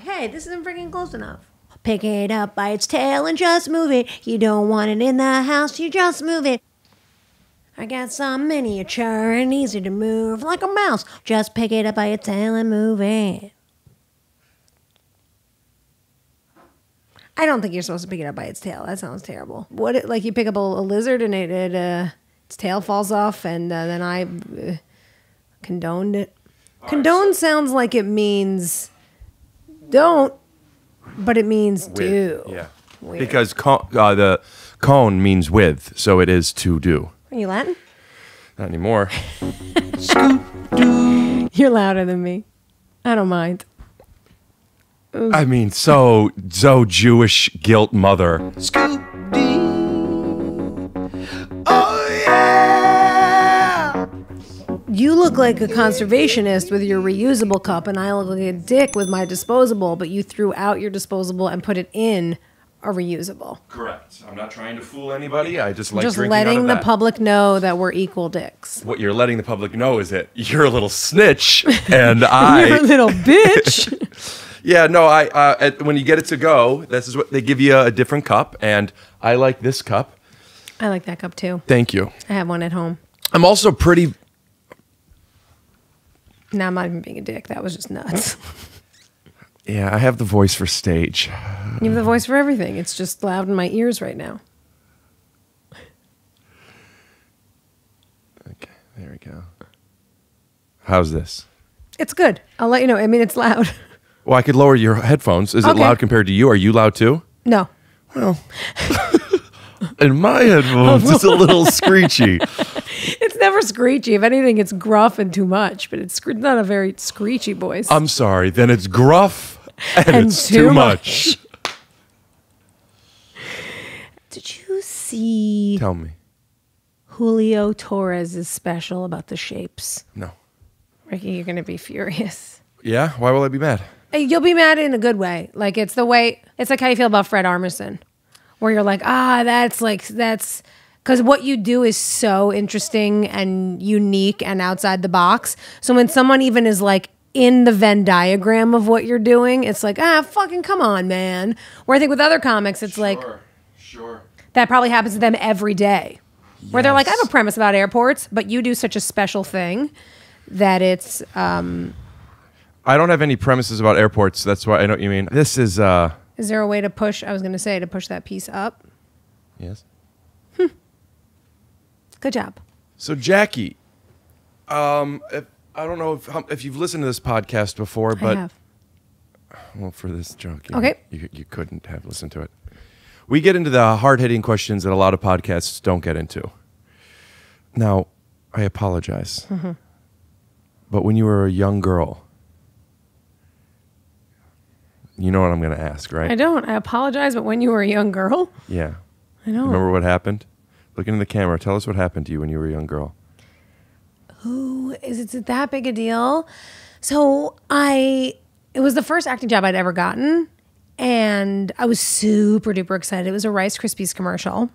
Hey, this isn't freaking close enough. Pick it up by its tail and just move it. You don't want it in the house, you just move it. I got some miniature and easy to move like a mouse. Just pick it up by its tail and move it. I don't think you're supposed to pick it up by its tail. That sounds terrible. What, it, like you pick up a, a lizard and it, it uh, its tail falls off, and uh, then I uh, condoned it. Condone sounds like it means don't, but it means do. Yeah. Weird. Because co- uh, the cone means with, so it is to do. Are you Latin? Not anymore. You're louder than me. I don't mind. I mean, so so Jewish guilt mother. You look like a conservationist with your reusable cup, and I look like a dick with my disposable, but you threw out your disposable and put it in a reusable. Correct. I'm not trying to fool anybody. I just like Just drinking out letting the public know that we're equal dicks. What you're letting the public know is that you're a little snitch, and I You're a little bitch. Yeah, no. I uh, at, when you get it to go, this is what they give you a different cup, and I like this cup. I like that cup too. Thank you. I have one at home. I'm also pretty. Now I'm not even being a dick. That was just nuts. Yeah, I have the voice for stage. You have the voice for everything. It's just loud in my ears right now. Okay, there we go. How's this? It's good. I'll let you know. I mean, it's loud. Well, I could lower your headphones. Is it loud compared to you? Are you loud too? No. Well, in my headphones, it's a little screechy. It's never screechy. If anything, it's gruff and too much, but it's not a very screechy voice. I'm sorry. Then it's gruff and, And it's too too much. Did you see Tell me. Julio Torres' is special about the shapes? No. Ricky, you're going to be furious. Yeah? Why will I be mad? You'll be mad in a good way. Like it's the way it's like how you feel about Fred Armisen, where you're like, ah, that's like that's because what you do is so interesting and unique and outside the box. So when someone even is like in the Venn diagram of what you're doing, it's like, ah, fucking come on, man. Where I think with other comics, it's like Sure. that probably happens to them every day. Where they're like, I have a premise about airports, but you do such a special thing that it's um, I don't have any premises about airports. That's why I know what you mean. This is uh Is there a way to push? I was going to say to push that piece up. yes. Good job. So Jackie, um, if, I don't know if if you've listened to this podcast before, I but have. well, for this joke, you, Okay. you, you couldn't have listened to it. We get into the hard hitting questions that a lot of podcasts don't get into. Now, I apologize, Mm-hmm. but when you were a young girl, you know what I'm going to ask, right? I don't. I apologize, but when you were a young girl, Yeah. I know. Remember what happened? Look into the camera. Tell us what happened to you when you were a young girl. Ooh, is it that big a deal? So I, it was the first acting job I'd ever gotten, and I was super duper excited. It was a Rice Krispies commercial,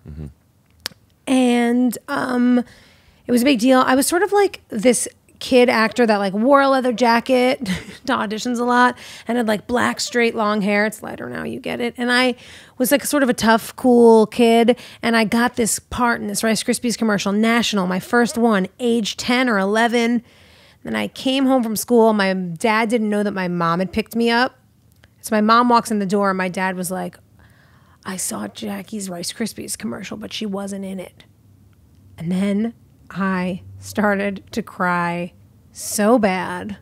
and um, it was a big deal. I was sort of like this kid actor that like wore a leather jacket to auditions a lot and had like black straight long hair. It's lighter now you get it. And i was like sort of a tough cool kid and i got this part in this rice krispies commercial national my first one age 10 or 11 then i came home from school. My dad didn't know that my mom had picked me up. So my mom walks in the door and my dad was like i saw jackie's rice krispies commercial but she wasn't in it. And then I started to cry so bad.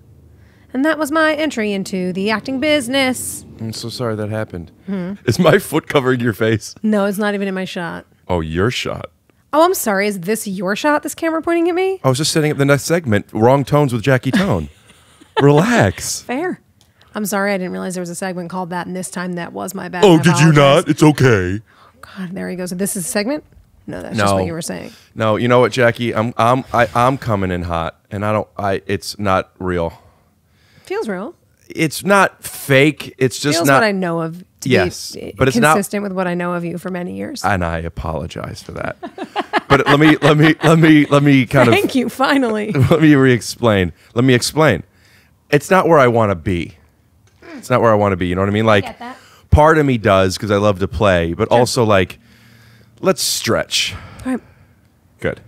And that was my entry into the acting business. I'm so sorry that happened. Hmm. Is my foot covering your face? No, it's not even in my shot. Oh, your shot. Oh, I'm sorry. Is this your shot, this camera pointing at me? I was just setting up the next segment. Wrong tones with Jackie Tohn. Relax. Fair. I'm sorry. I didn't realize there was a segment called that. And this time that was my bad. Oh, I did you not? It's okay. God, there he goes. So this is a segment? No, that's just what you were saying. No, you know what, Jackie? I'm I'm I, I'm coming in hot, and I don't. I it's not real. Feels real. It's not fake. It's just Feels not. what I know of. To Yes, be but it's not- consistent with what I know of you for many years. and I apologize for that. but let me let me let me let me kind of Thank you. Finally. let me re-explain. Let me explain. It's not where I want to be. It's not where I want to be. You know what I mean? Like, get that. part of me does because I love to play, but also like, let's stretch. All right. Good.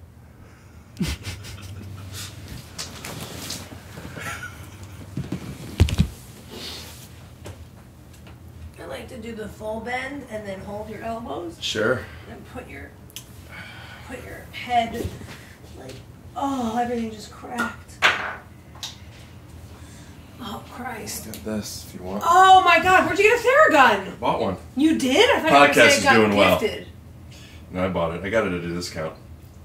I full bend and then hold your elbows Sure. and put your put your head like oh everything just cracked. Oh Christ. this if you want. Oh my god, where'd you get a Theragun? Bought one. You did? I thought you were Podcast is got doing well. gifted. No, I bought it. I got it at a discount.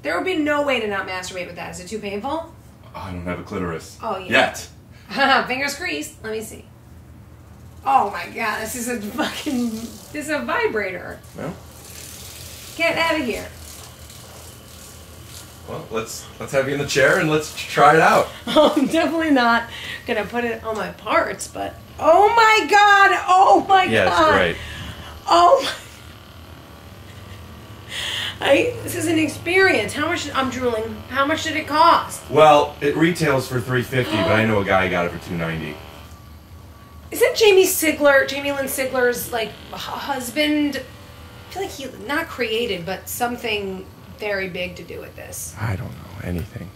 There would be no way to not masturbate with that. Is it too painful? I don't have a clitoris. Oh, yeah. Yet. Fingers creased. Let me see. Oh my god, this is a fucking this is a vibrator. Well, Get out of here. well, let's let's have you in the chair and let's try it out. I'm definitely not gonna put it on my parts, but oh my god, oh my Yeah, god. it's great. Oh my I this is an experience. How much I'm drooling. How much did it cost? Well, it retails for three fifty, but I know a guy got it for two ninety. Isn't Jamie Sigler, Jamie Lynn Sigler's like husband? I feel like he not created, but something very big to do with this. I don't know anything.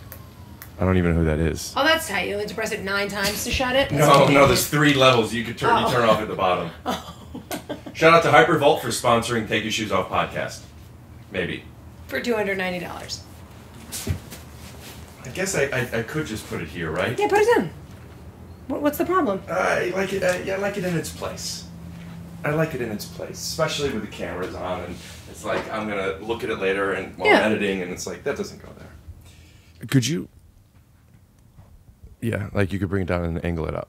I don't even know who that is. Oh, that's tight. You only have to press it nine times to shut it. No, no, there's three levels. You could turn Oh. you turn oh. off at the bottom. Oh. Shout out to Hypervolt for sponsoring Take Your Shoes Off podcast. Maybe. for two hundred ninety dollars. I guess I, I, I could just put it here, right? Yeah, put it down. What, what's the problem? I like it. Uh, yeah, I like it in its place. I like it in its place, especially with the cameras on, and it's like I'm gonna look at it later and while Yeah. I'm editing, and it's like that doesn't go there. Could you? Yeah, like you could bring it down and angle it up.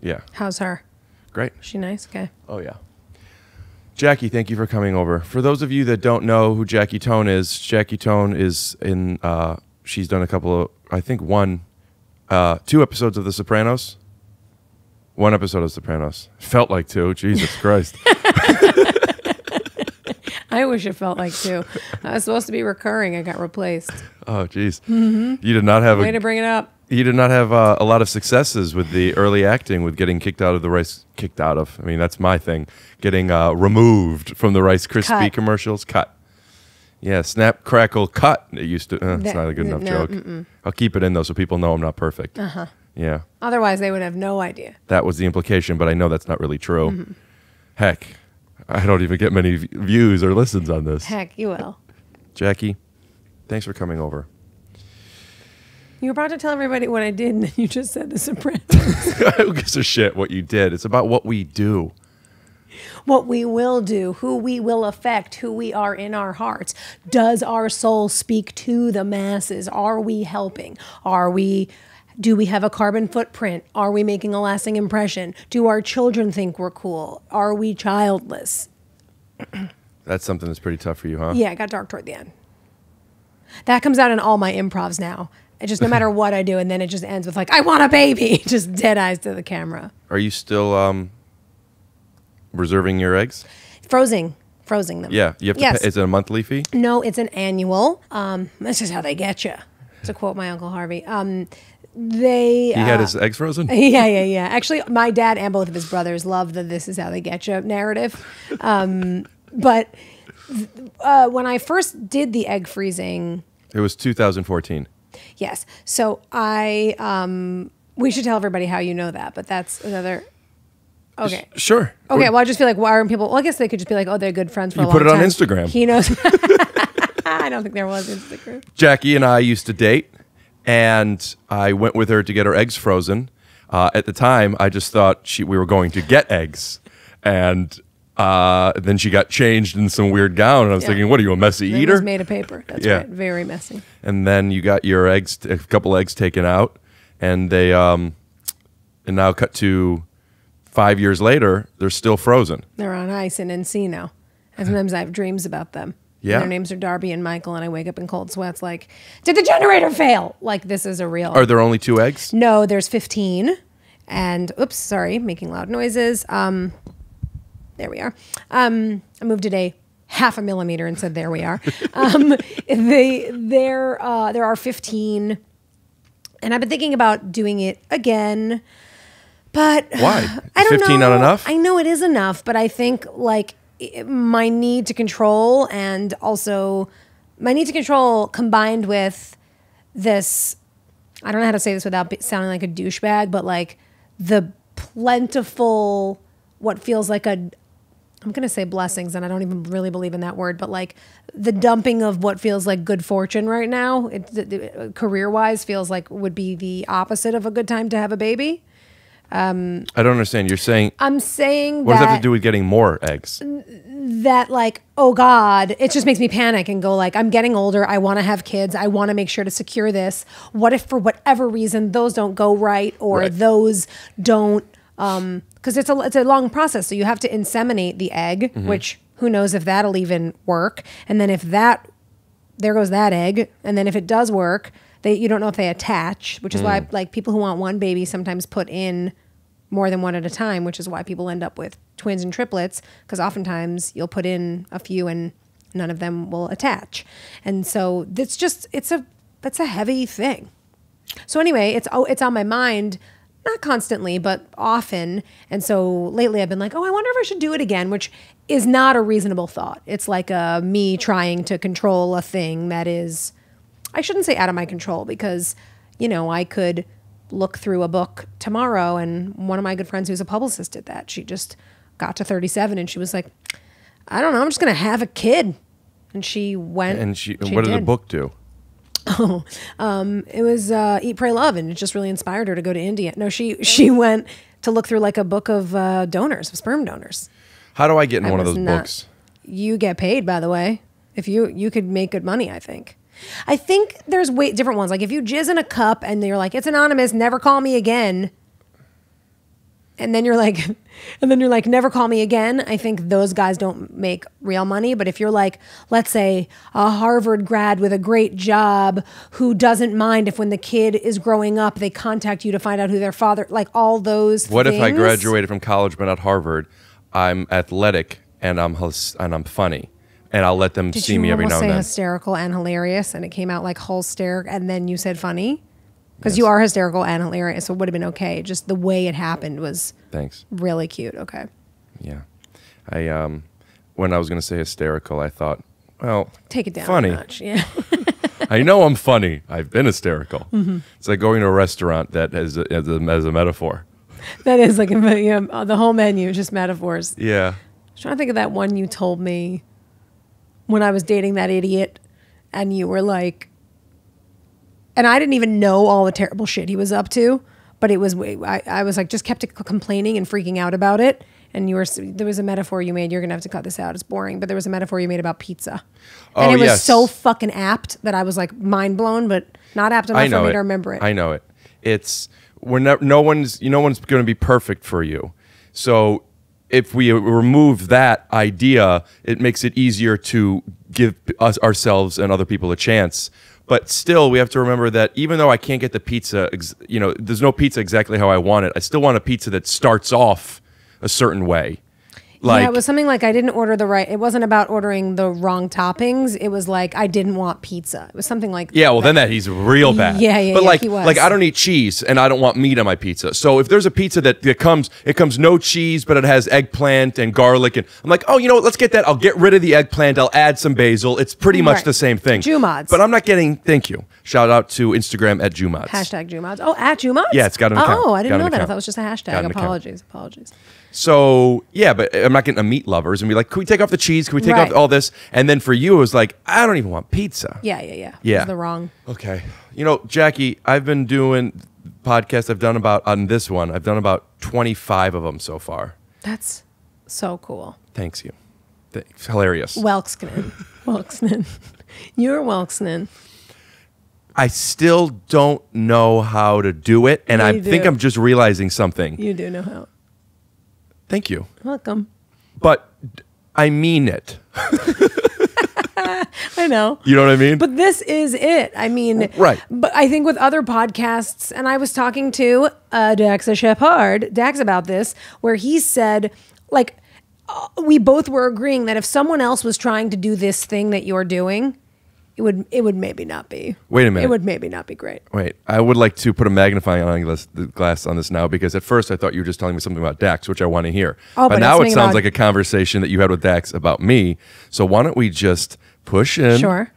Yeah, How's her? great. She nice? Okay. Oh yeah. Jackie, thank you for coming over. For those of you that don't know who Jackie Tohn is, Jackie Tohn is in. Uh, she's done a couple of, I think one, uh, two episodes of The Sopranos. One episode of Sopranos. Felt like two. Jesus Christ. I wish it felt like two. I was supposed to be recurring. I got replaced. Oh, jeez. You did not have Way a. to bring it up. You did not have uh, a lot of successes with the early acting, with getting kicked out of the Rice. Kicked out of. I mean, that's my thing. Getting uh, removed from the Rice Krispie commercials. Cut. Yeah, snap, crackle, cut. It used to. Uh, it's not a good enough no, joke. I'll keep it in though, so people know I'm not perfect. Uh huh. Yeah, Otherwise, they would have no idea. that was the implication, but I know that's not really true. Mm-hmm. Heck, I don't even get many views or listens on this. Heck, you will. Jackie, thanks for coming over. You were about to tell everybody what I did, and then you just said the Sopranos. Who gives a shit what you did? It's about what we do. What we will do, who we will affect, who we are in our hearts. Does our soul speak to the masses? Are we helping? Are we do we have a carbon footprint? Are we making a lasting impression? Do our children think we're cool? Are we childless? That's something that's pretty tough for you, huh? Yeah, it got dark toward the end. That comes out in all my improvs now. It just no matter what I do, and then it just ends with like, I want a baby. Just dead eyes to the camera. Are you still um, reserving your eggs? Frozen. Frozen them. Yeah, you have to. Yes. Pay, is it a monthly fee? No, it's an annual. Um, this is how they get you. To quote my uncle Harvey, um, they. He had uh, his eggs frozen. yeah, yeah, yeah. Actually, my dad and both of his brothers love the "This is how they get you" narrative. Um, but uh, when I first did the egg freezing, It was 2014. yes. So I, um, we should tell everybody how you know that, but that's another. Okay. Sure. Okay, well, I just feel like why aren't people? Well, I guess they could just be like, oh, they're good friends for You a long put it on. Instagram. He knows. I don't think there was Instagram. Jackie and I used to date, and I went with her to get her eggs frozen. Uh, at the time, I just thought she, we were going to get eggs, and uh, then she got changed in some weird gown, and I was Yeah. thinking, "What are you, a messy It eater?" was made of paper. That's Yeah. right. Very messy. and then you got your eggs, a couple eggs taken out, and they, um, and now cut to five years later, they're still frozen. They're on ice in Encino. And sometimes I have dreams about them. Yeah. Their names are Darby and Michael, and I wake up in cold sweats like, did the generator fail? Like, this is a real. Are there only two eggs? no, there's 15. And, oops, sorry, making loud noises. Um, there we are. Um, I moved it a half a millimeter and said, there we are. um, they, there, uh, there are 15. And I've been thinking about doing it again But Why? I don't 15 know. not enough? I know it is enough, but I think like my need to control and also my need to control combined with this I don't know how to say this without sounding like a douchebag, but like the plentiful what feels like a I'm going to say blessings, and I don't even really believe in that word, but like the dumping of what feels like good fortune right now, it, career wise, feels like would be the opposite of a good time to have a baby. I don't understand. You're saying I'm saying what does that have to do with getting more eggs? that like oh god it just makes me panic and go like i'm getting older i want to have kids i want to make sure to secure this what if for whatever reason those don't go right or Right. those don't um because it's a it's a long process so you have to inseminate the egg Mm-hmm. which who knows if that'll even work and then if that there goes that egg and then if it does work they you don't know if they attach which is Mm. why like people who want one baby sometimes put in more than one at a time which is why people end up with twins and triplets because oftentimes you'll put in a few and none of them will attach and so it's just it's a it's a heavy thing so anyway, it's oh, it's on my mind, not constantly, but often. And so lately, I've been like, oh, I wonder if I should do it again, which is not a reasonable thought. It's like a me trying to control a thing that is, I shouldn't say out of my control because, you know, I could look through a book tomorrow, and one of my good friends who's a publicist did that. She just got to 37, and she was like, I don't know, I'm just gonna have a kid. And she went. And she, what did the book do? Oh, it was uh, Eat, Pray, Love, and it just really inspired her to go to India. No, she she went to look through like a book of uh, donors, of sperm donors. How do I get in I one of those not- books? You get paid, by the way. If you you could make good money, I think. I think there's way different ones. Like if you jizz in a cup and you're like, it's anonymous, never call me again. And then you're like, and then you're like, never call me again. I think those guys don't make real money. But if you're like, let's say a Harvard grad with a great job who doesn't mind if when the kid is growing up, they contact you to find out who their father, like all those. What if I graduated from college but not Harvard? I'm athletic and I'm and I'm funny, and I'll let them Did see me every now say and then. hysterical and hilarious, and it came out like hysteric, and then you said funny? Because you are hysterical and hilarious, so it would have been okay. Just the way it happened was Thanks. really cute. Okay, Yeah, I um, when I was gonna say hysterical, I thought, well, take it down. Funny. Yeah. I know I'm funny. I've been hysterical. Mm-hmm. It's like going to a restaurant that has a, as, a, as a metaphor. that is like a, yeah, uh, the whole menu, just metaphors. Yeah. I was trying to think of that one you told me when I was dating that idiot, and you were like, and I didn't even know all the terrible shit he was up to, but it was I, I was like just kept complaining and freaking out about it. And you were there was a metaphor you made. You're gonna have to cut this out. It's boring, but there was a metaphor you made about pizza, oh, and Oh, it was yes. so fucking apt that I was like mind blown, but not apt enough I know for me it. to remember it. I know it. It's we're no, no one's no one's going to be perfect for you. So if we remove that idea, it makes it easier to give us ourselves and other people a chance. But still, we have to remember that even though I can't get the pizza, you know, there's no pizza exactly how I want it. I still want a pizza that starts off a certain way. Like yeah, it was something like I didn't order the right. It wasn't about ordering the wrong toppings. It was like I didn't want pizza. It was something like Yeah, well, then that he's real bad. Yeah, yeah, But yeah, like, he was. like I don't eat cheese, and I don't want meat on my pizza. So if there's a pizza that, that comes, it comes no cheese, but it has eggplant and garlic, and I'm like, oh, you know what? Let's get that. I'll get rid of the eggplant. I'll add some basil. It's pretty much Right. the same thing. Jewmods. But I'm not getting. Thank you. Shout out to Instagram at Jewmods. Hashtag Jewmods. Oh, at Jewmods? Yeah, it's got an account. Oh, I didn't know that. I thought it was just a hashtag. Apologies. account. Apologies. Apologies. So yeah, but I'm not getting a meat lovers and be like, can we take off the cheese? Can we take Right. off all this? And then for you, it was like, I don't even want pizza. Yeah, yeah, yeah. Yeah. the wrong. Okay. You know, Jackie, I've been doing podcasts. I've done about on this one. I've done about 25 of them so far. That's so cool. Thanks you. Thanks. Hilarious. Welksknen. Welksknen. You're Welksknen. I still don't know how to do it, and Yeah, I you think. I'm just realizing something. You do know how. Thank you. Welcome. But I mean it. I know. You know what I mean? But this is it. I mean, Right. But I think with other podcasts, and I was talking to uh, Dax Shepard, Dax about this, where he said, like, uh, we both were agreeing that if someone else was trying to do this thing that you're doing, it would it would maybe not be. Wait a minute. It would maybe not be great. Wait, I would like to put a magnifying glass, glass on this now because at first I thought you were just telling me something about Dax, which I want to hear. Oh, but now it sounds like a conversation that you had with Dax about me. So why don't we just push in? Sure.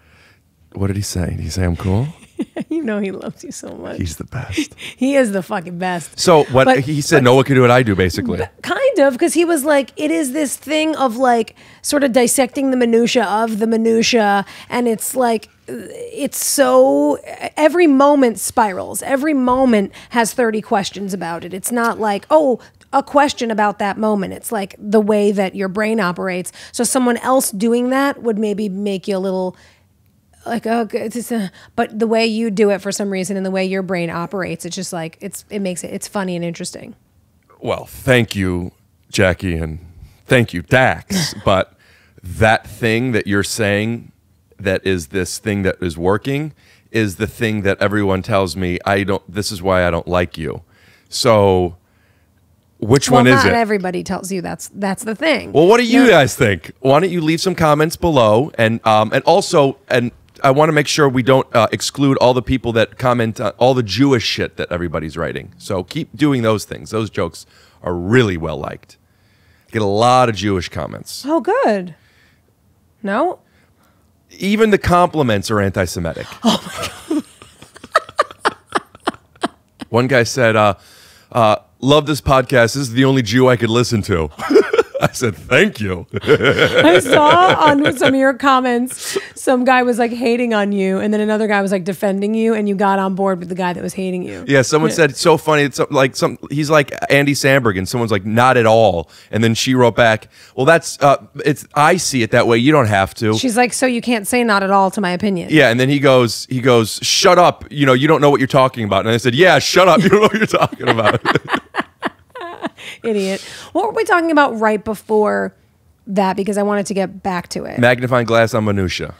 What did he say? Did he say I'm cool? you know he loves you so much. He's the best. he is the fucking best. So what But- he said, no one can do what I do, basically. kind of because he was like it is this thing of like sort of dissecting the minutia of the minutia and it's like it's so every moment spirals every moment has 30 questions about it it's not like oh a question about that moment it's like the way that your brain operates so someone else doing that would maybe make you a little like oh good, it's uh, but the way you do it for some reason and the way your brain operates it's just like it's it makes it it's funny and interesting Well, thank you, Jackie, and thank you, Dax. but that thing that you're saying that is this thing that is working is the thing that everyone tells me I don't this is why I don't like you. So which well, one is not it? everybody tells you that's that's the thing. well, what do you No. guys think? Why don't you leave some comments below and um and also and I want to make sure we don't uh, exclude all the people that comment on all the Jewish shit that everybody's writing. So keep doing those things. Those jokes are really well liked. Get a lot of Jewish comments. Oh, good. No, Even the compliments are anti-Semitic. Oh my god! One guy said, uh, uh, "Love this podcast. This is the only Jew I could listen to." I said, "Thank you." I saw on some of your comments, some guy was like hating on you, and then another guy was like defending you, and you got on board with the guy that was hating you. Yeah, someone said so funny. It's like some he's like Andy Samberg, and someone's like not at all, and then she wrote back, "Well, that's uh, it's I see it that way. You don't have to." She's like, so you can't say not at all to my opinion. yeah, and then he goes, he goes, "Shut up! You know, you don't know what you're talking about." And I said, "Yeah, shut up! You don't know what you're talking about." Idiot. What were we talking about right before that? Because I wanted to get back to it. Magnifying glass on minutia.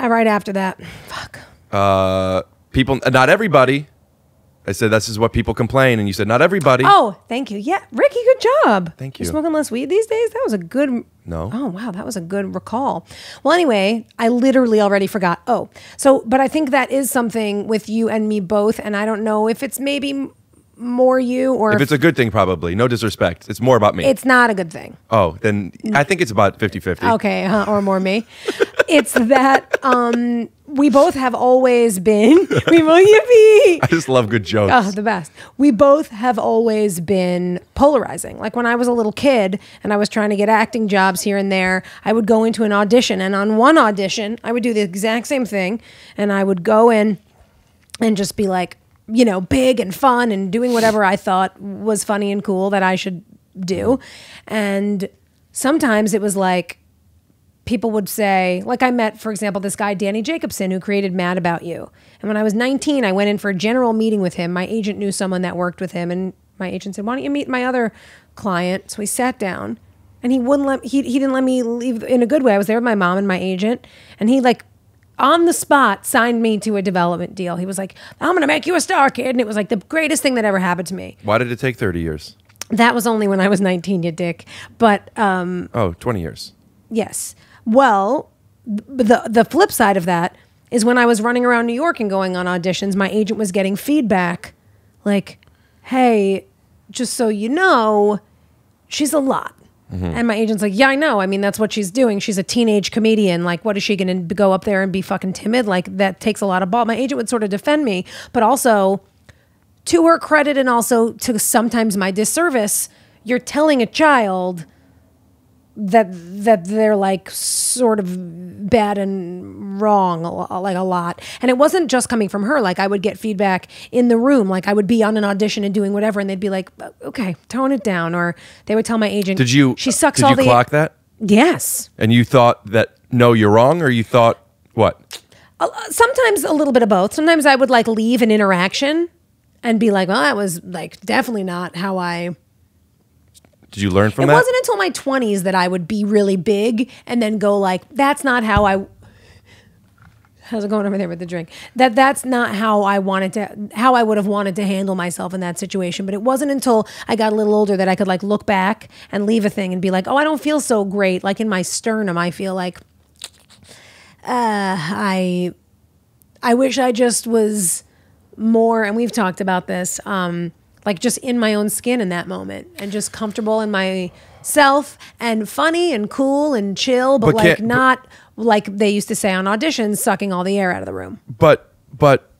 Uh, right after that. Fuck. Uh, people, not everybody. I said this is what people complain, and you said not everybody. Oh, thank you. Yeah, Ricky, good job. Thank You're smoking less weed these days? That was a good. No. Oh, wow. That was a good recall. Well, anyway, I literally already forgot. Oh, so, but I think that is something with you and me both. And I don't know if it's maybe more you or If it's a good thing, probably. No disrespect. It's more about me. it's not a good thing. oh, then I think it's about 50 50. Okay, huh, or more me. it's that um, we both have always been. We both yippee. I just love good jokes. Oh, the best. We both have always been polarizing. Like when I was a little kid and I was trying to get acting jobs here and there, I would go into an audition. And on one audition, I would do the exact same thing. And I would go in and just be like, you know, big and fun and doing whatever I thought was funny and cool that I should do. And sometimes it was like, people would say, like I met, for example, this guy, Danny Jacobson, who created Mad About You. And when I was 19, I went in for a general meeting with him. My agent knew someone that worked with him, and my agent said, Why don't you meet my other client? So we sat down and he wouldn't let he, he didn't let me leave in a good way. I was there with my mom and my agent, and he like on the spot signed me to a development deal. He was like, I'm gonna make you a star, kid. And it was like the greatest thing that ever happened to me. Why did it take 30 years? That was only when I was 19, you dick. But um Oh, 20 years. Yes. Well, the the flip side of that is when I was running around New York and going on auditions, my agent was getting feedback like, "Hey, just so you know, she's a lot." Mm-hmm. And my agent's like, "Yeah, I know. I mean, that's what she's doing. She's a teenage comedian. Like, what is she going to go up there and be fucking timid? Like, that takes a lot of ball." My agent would sort of defend me, but also to her credit and also to sometimes my disservice, you're telling a child that that they're like sort of bad and wrong like a lot. And it wasn't just coming from her. Like i would get feedback in the room. Like i would be on an audition and doing whatever and they'd be like okay tone it down. Or they would tell my agent Did you she sucks Did all you the clock that? yes. And you thought that no, you're wrong, or you thought what? Sometimes a little bit of both. Sometimes i would like leave an interaction and be like well that was like definitely not how i Did you learn from it that? wasn't until my 20s that I would be really big and then go like that's not how I How's it going over there with the drink? That that's not how I wanted to how I would have wanted to handle myself in that situation. But it wasn't until I got a little older that I could like look back and leave a thing and be like, "Oh, I don't feel so great." Like in my sternum, I feel like I I wish I just was more and we've talked about this um like just in my own skin in that moment and just comfortable in myself and funny and cool and chill but, But like can't- but- not like they used to say on auditions sucking all the air out of the room. but but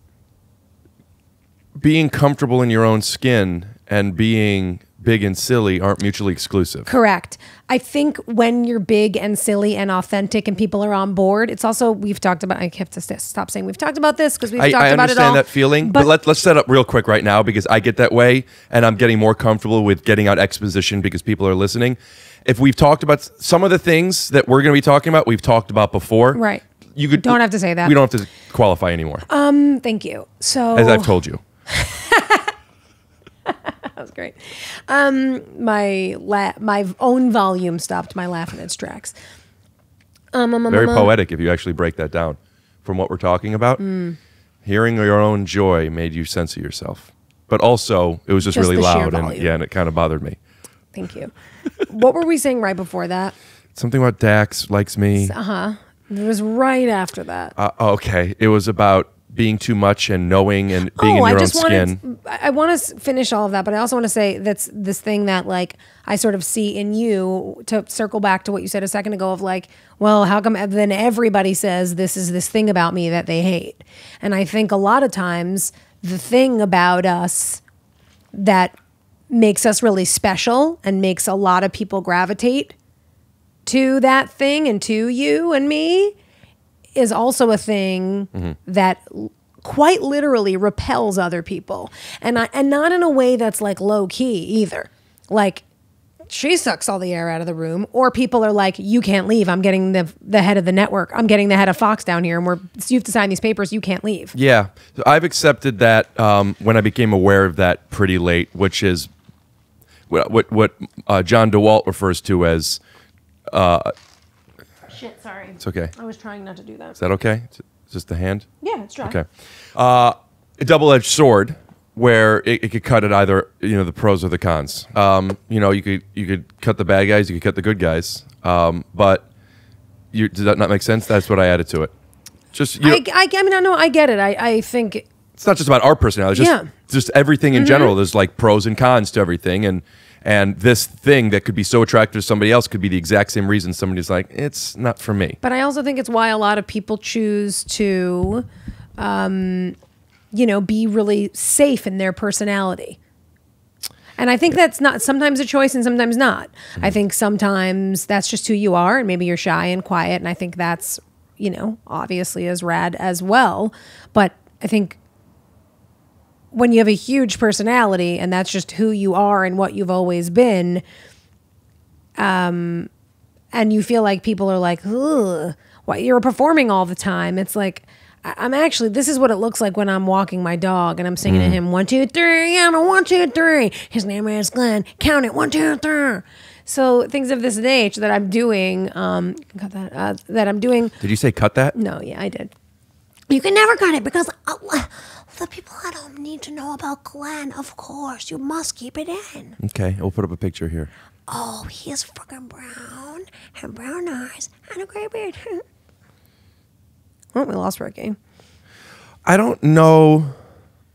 being comfortable in your own skin and being big and silly aren't mutually exclusive. Correct. I think when you're big and silly and authentic and people are on board, it's also we've talked about. I have to stop saying we've talked about this because we've I, talked I about it all. understand that feeling, but, But, let, let's set up real quick right now because I get that way and I'm getting more comfortable with getting out exposition because people are listening. If we've talked about some of the things that we're going to be talking about, we've talked about before. Right. You could Don't have to say that. We don't have to qualify anymore, Um. thank you. So as I've told you. that was great. Um, my la- my own volume stopped my laugh in its tracks. Um, um, um, Very um, poetic if you actually break that down from what we're talking about. Mm. Hearing your own joy made you censor yourself. But also, it was just, Just really loud and yeah, and it kind of bothered me. Thank you. what were we saying right before that? Something about Dax likes me. Uh huh. It was right after that. Uh, okay, it was about being too much and knowing and being in Oh, I your own just skin. wanted. I I want to finish all of that, but I also want to say that's this thing that like I sort of see in you. To circle back to what you said a second ago of like, well, how come then everybody says this is this thing about me that they hate? And I think a lot of times the thing about us that makes us really special and makes a lot of people gravitate to that thing and to you and me is also a thing that quite literally repels other people. And I, and not in a way that's like low key either. Like she sucks all the air out of the room or people are like you can't leave. I'm getting the the head of the network. I'm getting the head of fox down here and we're you have to sign these papers. You can't leave. Yeah, I've accepted that um, when I became aware of that pretty late, which is what what, what uh, John DeWalt refers to as. Shit sorry It's okay. i was trying not to do that Is that okay? Is this the hand? yeah it's dry Okay. Uh, a double-edged sword where it, it could cut at either you know the pros or the cons. Um, you know, you could you could cut the bad guys, you could cut the good guys. Um, but you, does that not make sense? That's what I added to it. Just you know, I, I, I mean, I know I get it. I, I think it's not just about our personality. It's just Yeah. just everything in general. There's like pros and cons to everything, and and this thing that could be so attractive to somebody else could be the exact same reason somebody's like, it's not for me. But I also think it's why a lot of people choose to, um, you know, be really safe in their personality. And I think that's not sometimes a choice and sometimes not. I think sometimes that's just who you are, and maybe you're shy and quiet. And I think that's, you know, obviously as rad as well. But I think when you have a huge personality and that's just who you are and what you've always been, um, and you feel like people are like, ugh, what you're performing all the time. It's like, I'm actually, this is what it looks like when I'm walking my dog and I'm singing to him, one, two, three, I'm a one, two, three. His name is Glenn. Count it, one, two, three. So things of this nature that I'm doing, um, cut that, uh, that I'm doing. Did you say cut that? No, yeah, I did. You can never cut it because uh, the people at home need to know about Glenn. Of course, you must keep it in. Okay, we'll put up a picture here. Oh, he is fucking brown and brown eyes and a gray beard. Oh, we lost Ricky. I don't know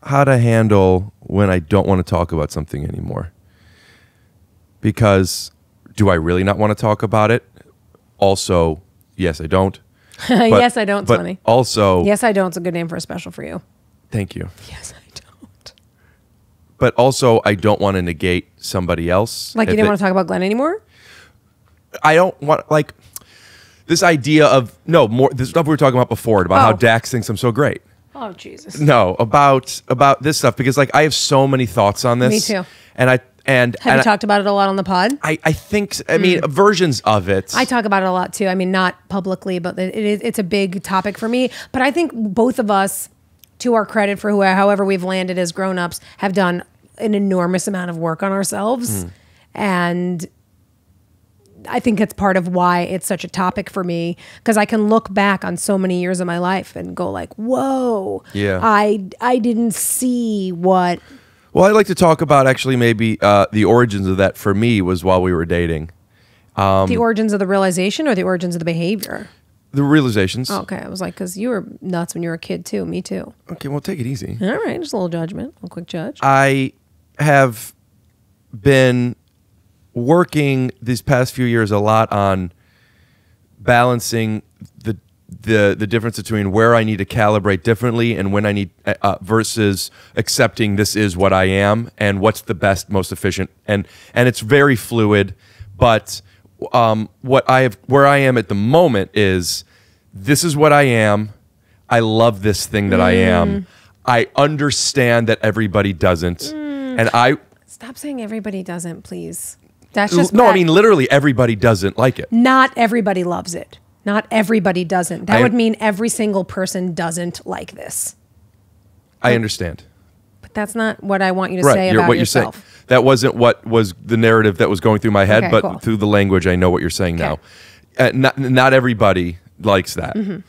how to handle when I don't want to talk about something anymore. Because do I really not want to talk about it? Also, yes, I don't. But- yes, I don't. It's But funny. also, Yes, I don't. It's a good name for a special for you. Thank you. Yes, I don't. But also, I don't want to negate somebody else. Like you didn't it- want to talk about Glenn anymore? I don't want like this idea of no more. This stuff we were talking about before about how Oh. Dax thinks I'm so great. Oh, Jesus. No, about about this stuff because like I have so many thoughts on this. Me too. And I and Have and you I- talked about it a lot on the pod? I, I think I mean mm. versions of it. I talk about it a lot too. I mean, not publicly, but it is, it's a big topic for me. But I think both of us, to our credit for who, however we've landed as grown-ups, have done an enormous amount of work on ourselves. And I think it's part of why it's such a topic for me because I can look back on so many years of my life and go like, "Whoa, Yeah. I I didn't see what well, I'd like to talk about actually maybe uh, the origins of that for me was while we were dating. Um, the origins of the realization or the origins of the behavior." The realizations. Okay, I was like, because you were nuts when you were a kid too. Me too. Okay, well, take it easy. All right, just a little judgment, a quick judge. I have been working these past few years a lot on balancing the the the difference between where I need to calibrate differently and when I need uh, uh, versus accepting this is what I am and what's the best most efficient and and it's very fluid but um, what I have where I am at the moment is this is what I am I love this thing that I am I understand that everybody doesn't and I Stop saying everybody doesn't, please. That's just no I mean literally everybody doesn't like it not everybody loves it. Not everybody doesn't. That I- would mean every single person doesn't like this. I understand But that's not what I want you to right say you're, about what yourself. you're saying that wasn't what was the narrative that was going through my head Okay, but cool. through the language i know what you're saying Okay. now uh, not, not everybody likes that Mm-hmm.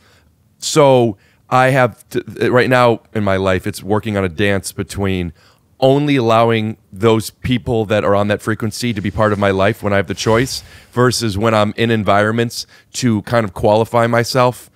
so i have to, uh, right now in my life it's working on a dance between only allowing those people that are on that frequency to be part of my life when i have the choice versus when i'm in environments to kind of qualify myself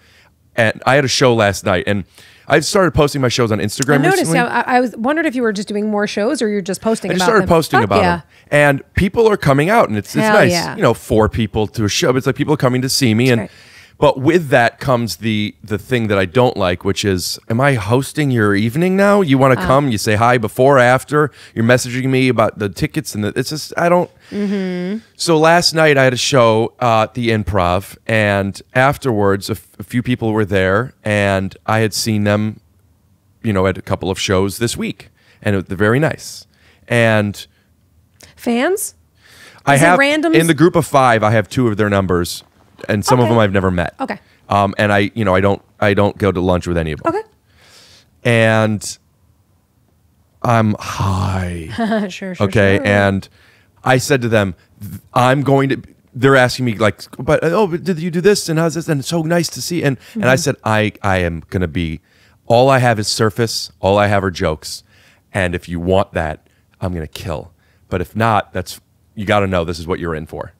and i had a show last night and i've started posting my shows on instagram I noticed. recently. I, I was wondered if you were just doing more shows or you're just posting. I just about started them. posting Fuck about yeah. them, and people are coming out, and it's it's Hell nice. yeah. You know, four people to a show. But it's like people are coming to see me, and great. But with that comes the the thing that I don't like, which is, am I hosting your evening now? You want to Oh. come? You say hi before, after. You're messaging me about the tickets, and the, it's just I don't. Mm-hmm. So last night I had a show uh, at the Improv, and afterwards a, f- a few people were there, and I had seen them, you know, at a couple of shows this week, and it, they're very nice. And Fans. I Is have in the group of five. I have two of their numbers, and some of them I've never met. Okay. Um, and I, you know, I don't, I don't go to lunch with any of them. Okay. And I'm high. sure. Sure. okay. Sure. And I said to them, I'm going to. They're asking me like, but oh, but did you do this and how's this? And it's so nice to see. And and Mm-hmm. I said, I, I am gonna be. All I have is surface. All I have are jokes. And if you want that, I'm gonna kill. But if not, that's you got to know this is what you're in for.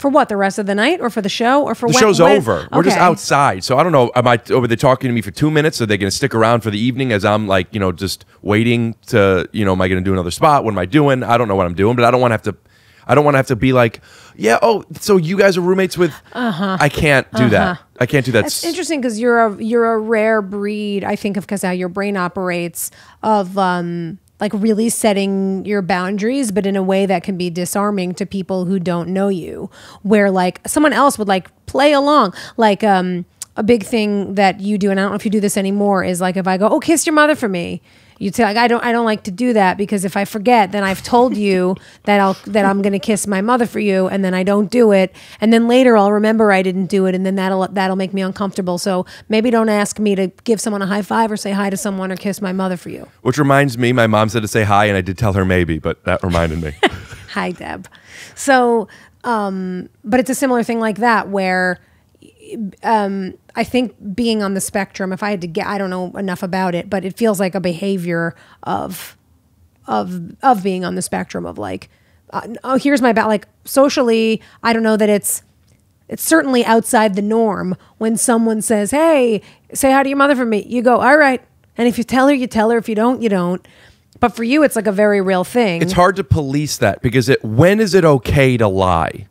For what? The rest of the night, or for the show, or for what? The when, show's when- over. We're just outside. So I don't know. Am I? Are they talking to me for two minutes? Are they going to stick around for the evening as I'm like, you know, just waiting to, you know, am I going to do another spot? What am I doing? I don't know what I'm doing, but I don't want to have to. I don't want to have to be like, yeah. Oh, so you guys are roommates with? Uh huh. I can't do that. I can't do that. Uh-huh. That's interesting because you're a you're a rare breed. I think of because how your brain operates of um like really setting your boundaries, but in a way that can be disarming to people who don't know you. Where like someone else would like play along, like um a big thing that you do, and I don't know if you do this anymore, is like if I go, oh, kiss your mother for me. You'd say like I don't I don't like to do that because if I forget, then I've told you that I'll that I'm gonna kiss my mother for you, and then I don't do it, and then later I'll remember I didn't do it, and then that'll that'll make me uncomfortable. So maybe don't ask me to give someone a high five or say hi to someone or kiss my mother for you. Which reminds me, my mom said to say hi, and I did tell her maybe, but that reminded me. Hi, Deb. So, um, but it's a similar thing like that where um, I think being on the spectrum, if I had to get, I don't know enough about it, but it feels like a behavior of of of being on the spectrum of like, uh, oh, here's my bad. Like socially, I don't know that it's it's certainly outside the norm when someone says, "Hey, say hi to your mother for me." You go, "All right," and if you tell her, you tell her. If you don't, you don't. But for you, it's like a very real thing. it's hard to police that because it. When is it okay to lie?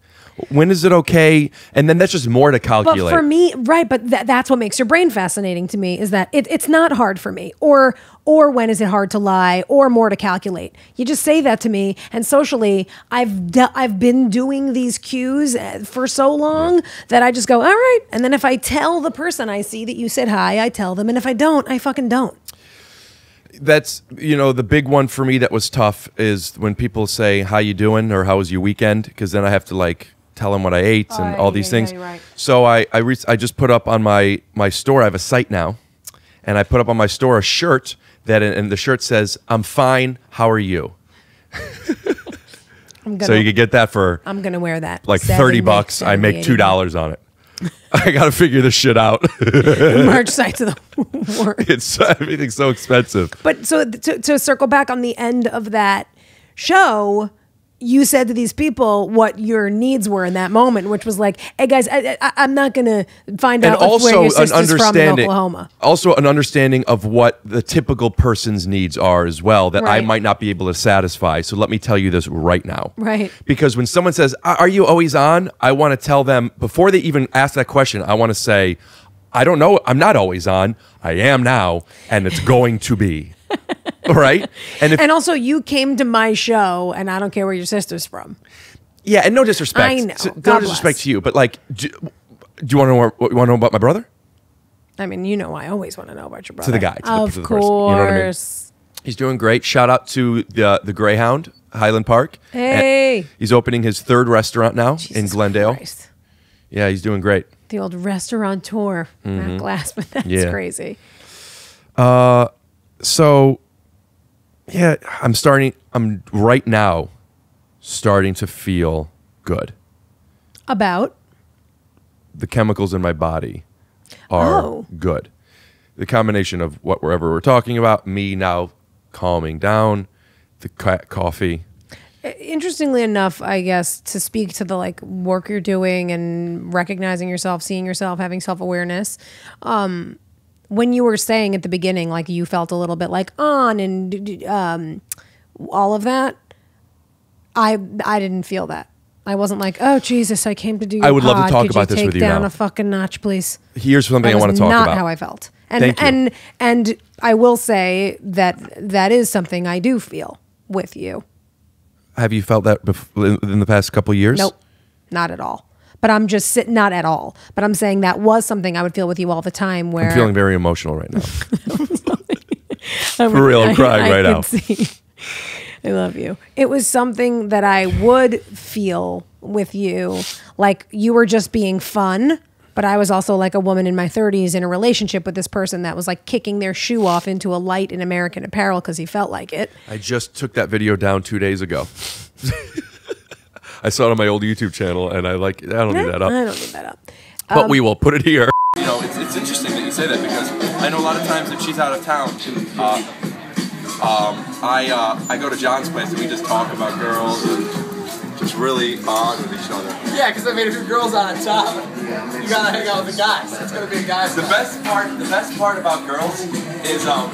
When is it okay? And then that's just more to calculate. But for me, right? But th- that's what makes your brain fascinating to me is that it, it's not hard for me, or or when is it hard to lie, or more to calculate. You just say that to me, and socially, I've de- I've been doing these cues uh, for so long that I just go, all right. And then if I tell the person I see that you said hi, I tell them, and if I don't, I fucking don't. that's you know the big one for me that was tough is when people say how you doing or how was your weekend because then I have to like tell them what I ate and all these yeah, things. you're right. So I I, re- I just put up on my my store. I have a site now, and I put up on my store a shirt that and the shirt says I'm fine. How are you? I'm gonna, So you could get that for I'm gonna wear that like thirty bucks. I make two dollars on it. I got to figure this shit out. merch sites of the world. it's everything's so expensive. But so to, to circle back on the end of that show, you said to these people what your needs were in that moment, which was like, "Hey guys, I, I, I'm not gonna find and out where also your an sister's from in Oklahoma." also an understanding of what the typical person's needs are as well that I might not be able to satisfy. So let me tell you this right now. Right. Because when someone says, "Are are you always on?" I want to tell them before they even ask that question, I want to say, "I don't know. I'm not always on. I am now, and it's going to be." Right? And if And also, you came to my show, and I don't care where your sister's from. yeah, and no disrespect. I know. to- no disrespect bless. to you, but like do, do you want to know what, you want to know about my brother? I mean, you know, I always want to know about your brother. To the guy, to the- of to the person, you know what I mean? course. He's doing great. Shout out to the the Greyhound Highland Park. Hey. And he's opening his third restaurant now in Glendale. Christ. Yeah, he's doing great. The old restaurateur, Matt Glassman. That's Mm-hmm. Yeah. crazy. So, yeah, I'm starting. I'm right now starting to feel good. About The chemicals in my body are Oh. good. The combination of what wherever we're talking about, me now calming down, the coffee. interestingly enough, I guess to speak to the like work you're doing and recognizing yourself, seeing yourself, having self awareness. Um, when you were saying at the beginning, like you felt a little bit like on and um, all of that, I I didn't feel that. I wasn't like, oh Jesus, I came to do. I would love to talk Could about you this take with you down now." a fucking notch, please. Here's something That I want to talk not about. how I felt. And Thank you. and and I will say that that is something I do feel with you. Have you felt that bef- in the past couple of years? Nope, not at all. But I'm just sitting, not at all. But I'm saying that was something I would feel with you all the time. Where I'm feeling very emotional right now. I for real, I'm I- crying I right could now. see. I love you. It was something that I would feel with you, like you were just being fun. But I was also like a woman in my 30s in a relationship with this person that was like kicking their shoe off into a light in American Apparel because he felt like it. I just took that video down two days ago. I saw it on my old YouTube channel, and I like. I don't need that up. I up, don't need that up. but Um, we will put it here. You know, it's, it's interesting that you say that because I know a lot of times if she's out of town, uh, um, I uh, I go to John's place and we just talk about girls and just really bond with each other. Yeah, because I mean, if your girl's on top, you gotta hang out with the guys. It's gonna be a guy's. The best part, the best part about girls is um,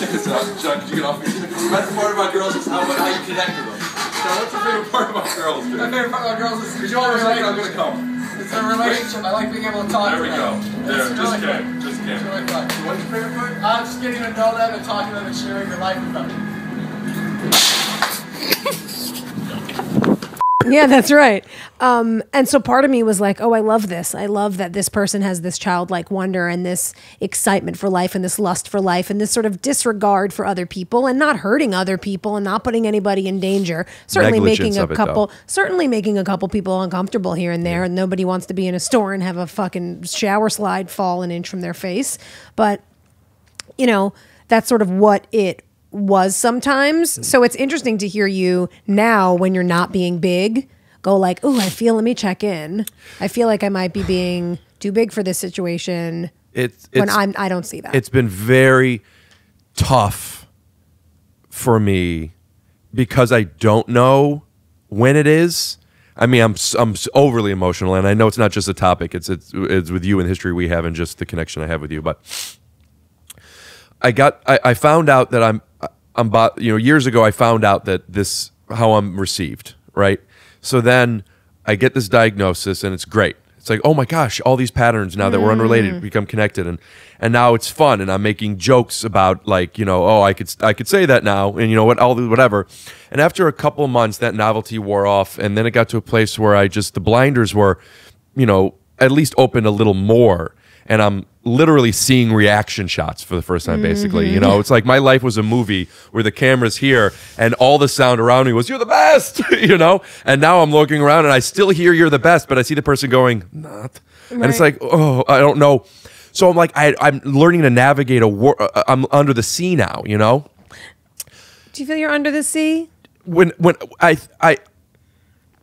is, uh, John, could you get off me? The best part about girls is how, how you connect with them. John, what's your favorite part about girls? My Dude? favorite part about girls is Could you hold a second? I'm gonna come. It's a relationship. I like being able to talk There to we them. go. There, It's just really came, fun. just It's came. really fun. What's your favorite part? Uh, just getting to know them and talking to them and sharing your life with them. yeah, that's right. Um, and so part of me was like, oh, I love this. I love that this person has this childlike wonder and this excitement for life and this lust for life and this sort of disregard for other people and not hurting other people and not putting anybody in danger. Certainly Negligence making a of it, couple, certainly making a couple people uncomfortable here and there. And nobody wants to be in a store and have a fucking shower slide fall an inch from their face. But you know, that's sort of what it was sometimes. Mm-hmm. So it's interesting to hear you now when you're not being big go like, "Oh, I feel let me check in. I feel like I might be being too big for this situation." It's, when I'm I don't see that. it's been very tough for me because I don't know when it is. I mean, I'm I'm overly emotional, and I know it's not just a topic. It's it's it's with you and the history we have, and just the connection I have with you. But I got I, I found out that I'm I'm you know years ago I found out that this how I'm received right. So then I get this diagnosis, and it's great. It's like, oh my gosh, all these patterns now that we're unrelated mm. become connected, and and now it's fun, and I'm making jokes about like you know, oh I could I could say that now, and you know what, all the whatever. And after a couple of months, that novelty wore off, and then it got to a place where I just the blinders were, you know, at least opened a little more, and I'm literally seeing reaction shots for the first time. Basically, you know, it's like my life was a movie where the camera's here, and all the sound around me was "You're the best," you know. And now I'm looking around, and I still hear "You're the best," but I see the person going, "Not," and it's like, oh, I don't know. So I'm like, I, I'm learning to navigate a war. uh, I'm under the sea now, you know. Do you feel you're under the sea? when when I I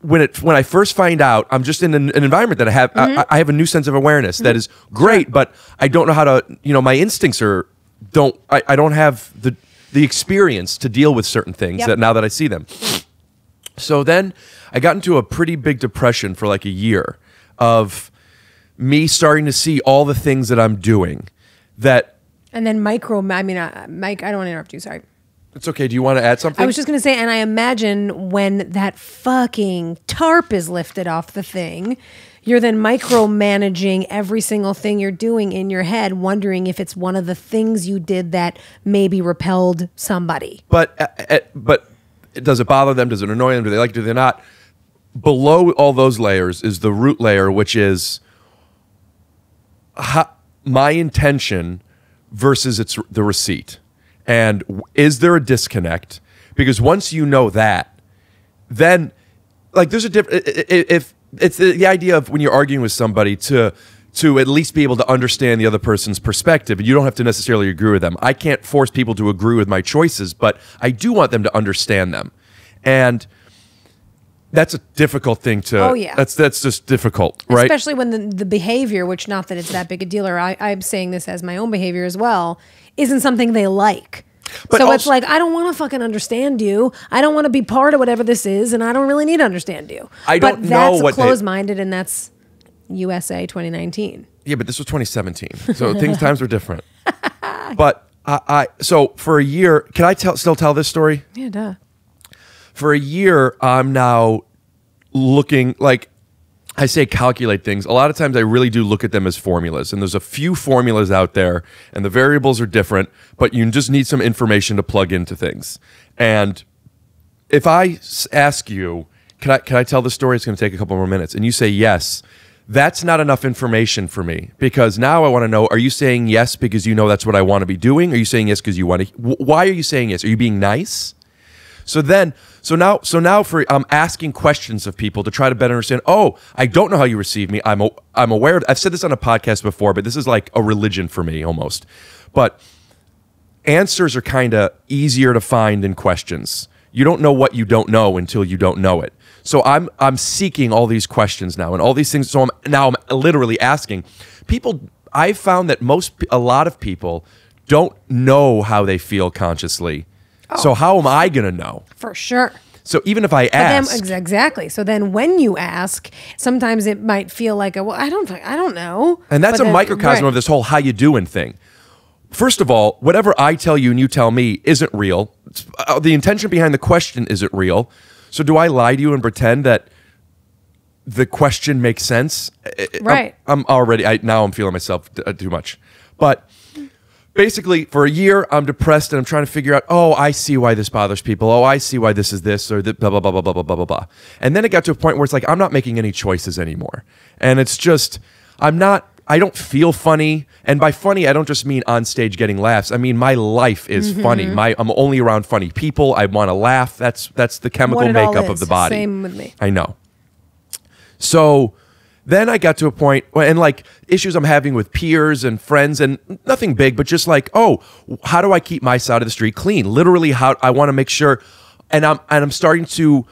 when it when I first find out, I'm just in an, an environment that I have Mm-hmm. I, I have a new sense of awareness that is great, but I don't know how to you know my instincts are don't I, I don't have the the experience to deal with certain things Yep. that now that I see them. So then I got into a pretty big depression for like a year of me starting to see all the things that I'm doing that And then micro, I mean, uh, Mike, I don't want to interrupt you. Sorry. It's okay. Do you want to add something? I was just going to say, and I imagine when that fucking tarp is lifted off the thing, you're then micromanaging every single thing you're doing in your head, wondering if it's one of the things you did that maybe repelled somebody. but uh, uh, but does it bother them? Does it annoy them? Do they like it? Do they not? Below all those layers is the root layer, which is my intention versus its the receipt. And is there a disconnect? Because once you know that, then like there's a different if it's the, idea of when you're arguing with somebody to to at least be able to understand the other person's perspective and you don't have to necessarily agree with them i can't force people to agree with my choices but i do want them to understand them and that's a difficult thing to Oh, yeah. that's that's just difficult right Especially when the, the behavior, which not that it's that big a deal, or I, I'm saying this as my own behavior as well, isn't something they like. But so it's like I don't want to fucking understand you. I don't want to be part of whatever this is, and I don't really need to understand you. I don't but know that's what closed-minded, and that's USA 2019. Yeah, but this was 2017, so things times were different. But I, I so for a year, can I tell still tell this story? Yeah, duh. For a year, I'm now looking like I say calculate things. A lot of times, I really do look at them as formulas, and there's a few formulas out there, and the variables are different, but you just need some information to plug into things. And if I ask you, can I can I tell the story? It's going to take a couple more minutes, and you say yes. That's not enough information for me because now I want to know: Are you saying yes because you know that's what I want to be doing? Are you saying yes because you want to? Why are you saying yes? Are you being nice? So then, so now, so now, for I'm asking questions of people to try to better understand. Oh, I don't know how you receive me. I'm a, I'm aware. Of, I've said this on a podcast before, but this is like a religion for me almost. But answers are kind of easier to find than questions. You don't know what you don't know until you don't know it. So I'm I'm seeking all these questions now and all these things. So I'm now I'm literally asking people. I've found that most a lot of people don't know how they feel consciously. So how am I going to know? For sure. So even if I then, ask, ex- exactly. So then, when you ask, sometimes it might feel like a well, I don't, I don't know. And that's But a then- microcosm right. of this whole how you doing thing. First of all, whatever I tell you and you tell me isn't real. Uh, the intention behind the question isn't real. So do I lie to you and pretend that the question makes sense? I- I'm- Right. I'm, already I, now I'm feeling myself uh, too much. But basically for a year I'm depressed and I'm trying to figure out, oh, I see why this bothers people. Oh, I see why this is this or that blah blah blah blah blah blah blah blah. And then it got to a point where it's like I'm not making any choices anymore. And it's just I'm not I don't feel funny. And by funny, I don't just mean on stage getting laughs. I mean my life is Mm-hmm. funny. My I'm only around funny people. I want to laugh. That's that's the chemical What it all makeup of the body. Same with me. I know. So then I got to a point and like issues I'm having with peers and friends and nothing big, but just like, oh, how do I keep my side of the street clean? Literally, how I want to make sure, and I'm and I'm starting to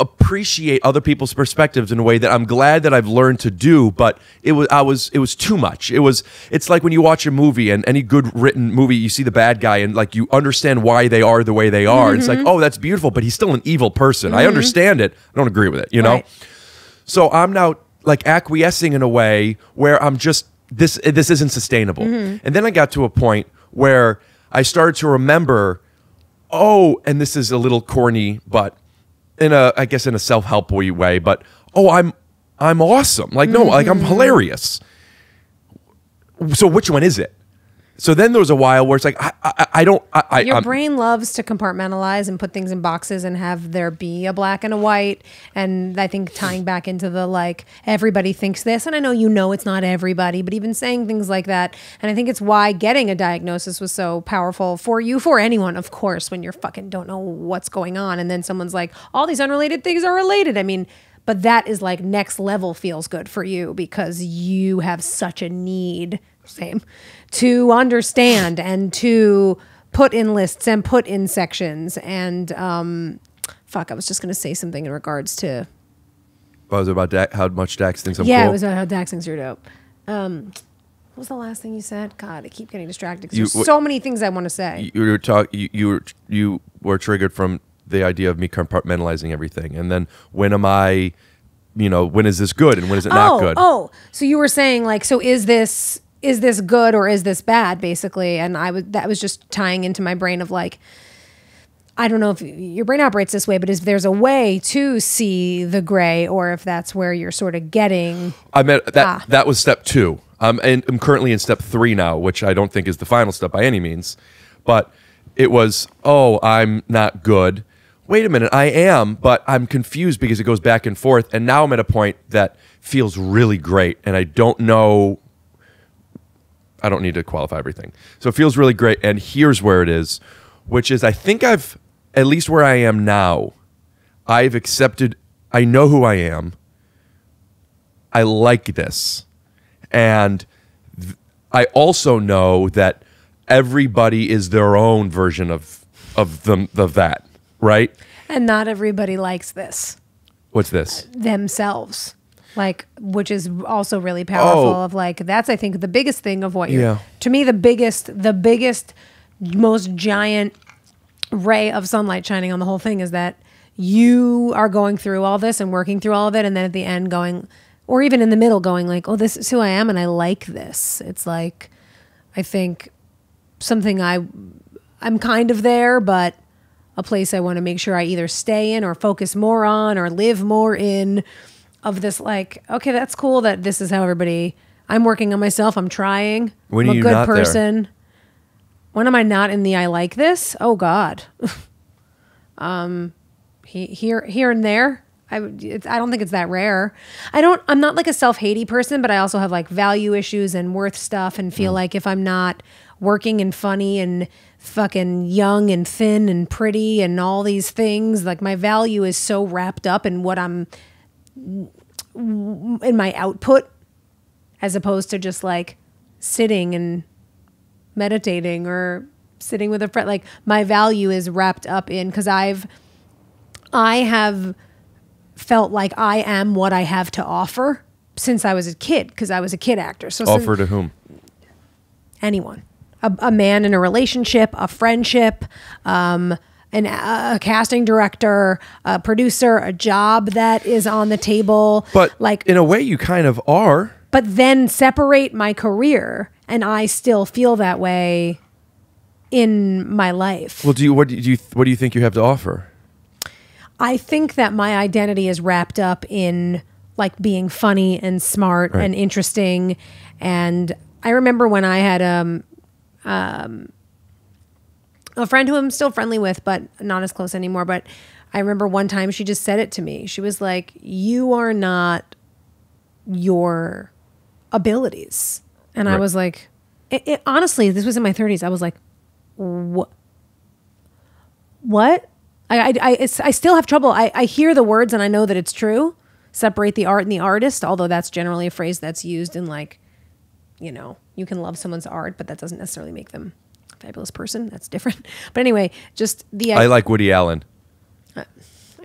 appreciate other people's perspectives in a way that I'm glad that I've learned to do, but it was I was it was too much. It was it's like when you watch a movie and any good written movie, you see the bad guy and like you understand why they are the way they are. It's like, mm-hmm. oh, that's beautiful, but he's still an evil person. I mm-hmm. understand it. I don't agree with it, you know? Right. So I'm now like acquiescing in a way where I'm just this this isn't sustainable. Mm-hmm. And then I got to a point where I started to remember, oh, and this is a little corny, but in a I guess in a self help way, but oh, I'm I'm awesome. Like no, like I'm mm-hmm. hilarious. So which one is it? So then there was a while where it's like I I, I don't I, I Your I'm- brain loves to compartmentalize and put things in boxes and have there be a black and a white. And I think tying back into the like, everybody thinks this. And I know you know it's not everybody, but even saying things like that. And I think it's why getting a diagnosis was so powerful for you, for anyone, of course, when you're fucking don't know what's going on. And then someone's like, all these unrelated things are related. I mean, but that is like next level feels good for you because you have such a need, same, to understand and to put in lists and put in sections. And um, fuck, I was just going to say something in regards to, what was it about Dak, how much Dax thinks I'm yeah, cool? it was about how Dax thinks you're dope. Um, what was the last thing you said? God, I keep getting distracted You- there's so many things I want to say. you were talk you, you were you were triggered from the idea of me compartmentalizing everything, and then when am I, you know, when is this good and when is it not oh, good? Oh, so you were saying like, so is this is this good or is this bad, basically? And I was that was just tying into my brain of like, I don't know if your brain operates this way, but if there's a way to see the gray, or if that's where you're sort of getting. I meant that Ah. that was step two. Um, and I'm currently in step three now, which I don't think is the final step by any means. But it was, oh, I'm not good. Wait a minute, I am, but I'm confused because it goes back and forth. And now I'm at a point that feels really great, and I don't know. I don't need to qualify everything. So it feels really great. And here's where it is, which is I think I've, at least where I am now, I've accepted, I know who I am. I like this. And th- I also know that everybody is their own version of of them of that, right? And not everybody likes this What's this? themselves. Like, which is also really powerful. Oh. Of like, that's I think the biggest thing of what you're. Yeah. To me, the biggest, the biggest, most giant ray of sunlight shining on the whole thing is that you are going through all this and working through all of it, and then at the end going, or even in the middle going like, oh, this is who I am, and I like this. It's like, I think something I, I'm kind of there, but a place I want to make sure I either stay in or focus more on or live more in of this like okay that's cool that this is how everybody I'm working on myself I'm trying When I'm are a you good not there? person when am I not in the I like this oh god um he, here here and there I I don't think it's that rare. I don't. I'm not like a self-hatey person, but I also have like value issues and worth stuff, and Mm. feel like if I'm not working and funny and fucking young and thin and pretty and all these things, like my value is so wrapped up in what I'm in my output, as opposed to just like sitting and meditating or sitting with a friend. Like my value is wrapped up in because I've I have felt like I am what I have to offer since I was a kid because I was a kid actor. So since- Offer to whom? anyone, a, a man in a relationship, a friendship, um, an, a casting director, a producer, a job that is on the table. But like, in a way, you kind of are. but then separate my career, and I still feel that way in my life. Well, do you what do you what do you think you have to offer? I think that my identity is wrapped up in like being funny and smart Right. and interesting. And I remember when I had um, um, a friend who I'm still friendly with, but not as close anymore. But I remember one time she just said it to me. She was like, "You are not your abilities," and I was like, it, it, honestly, this was in my 30s. I was like, what? What? I, I, I, I still have trouble. I, I hear the words and I know that it's true. Separate the art and the artist, although that's generally a phrase that's used in like, you know, you can love someone's art, but that doesn't necessarily make them fabulous person. That's different. But anyway, just the I like Woody Allen I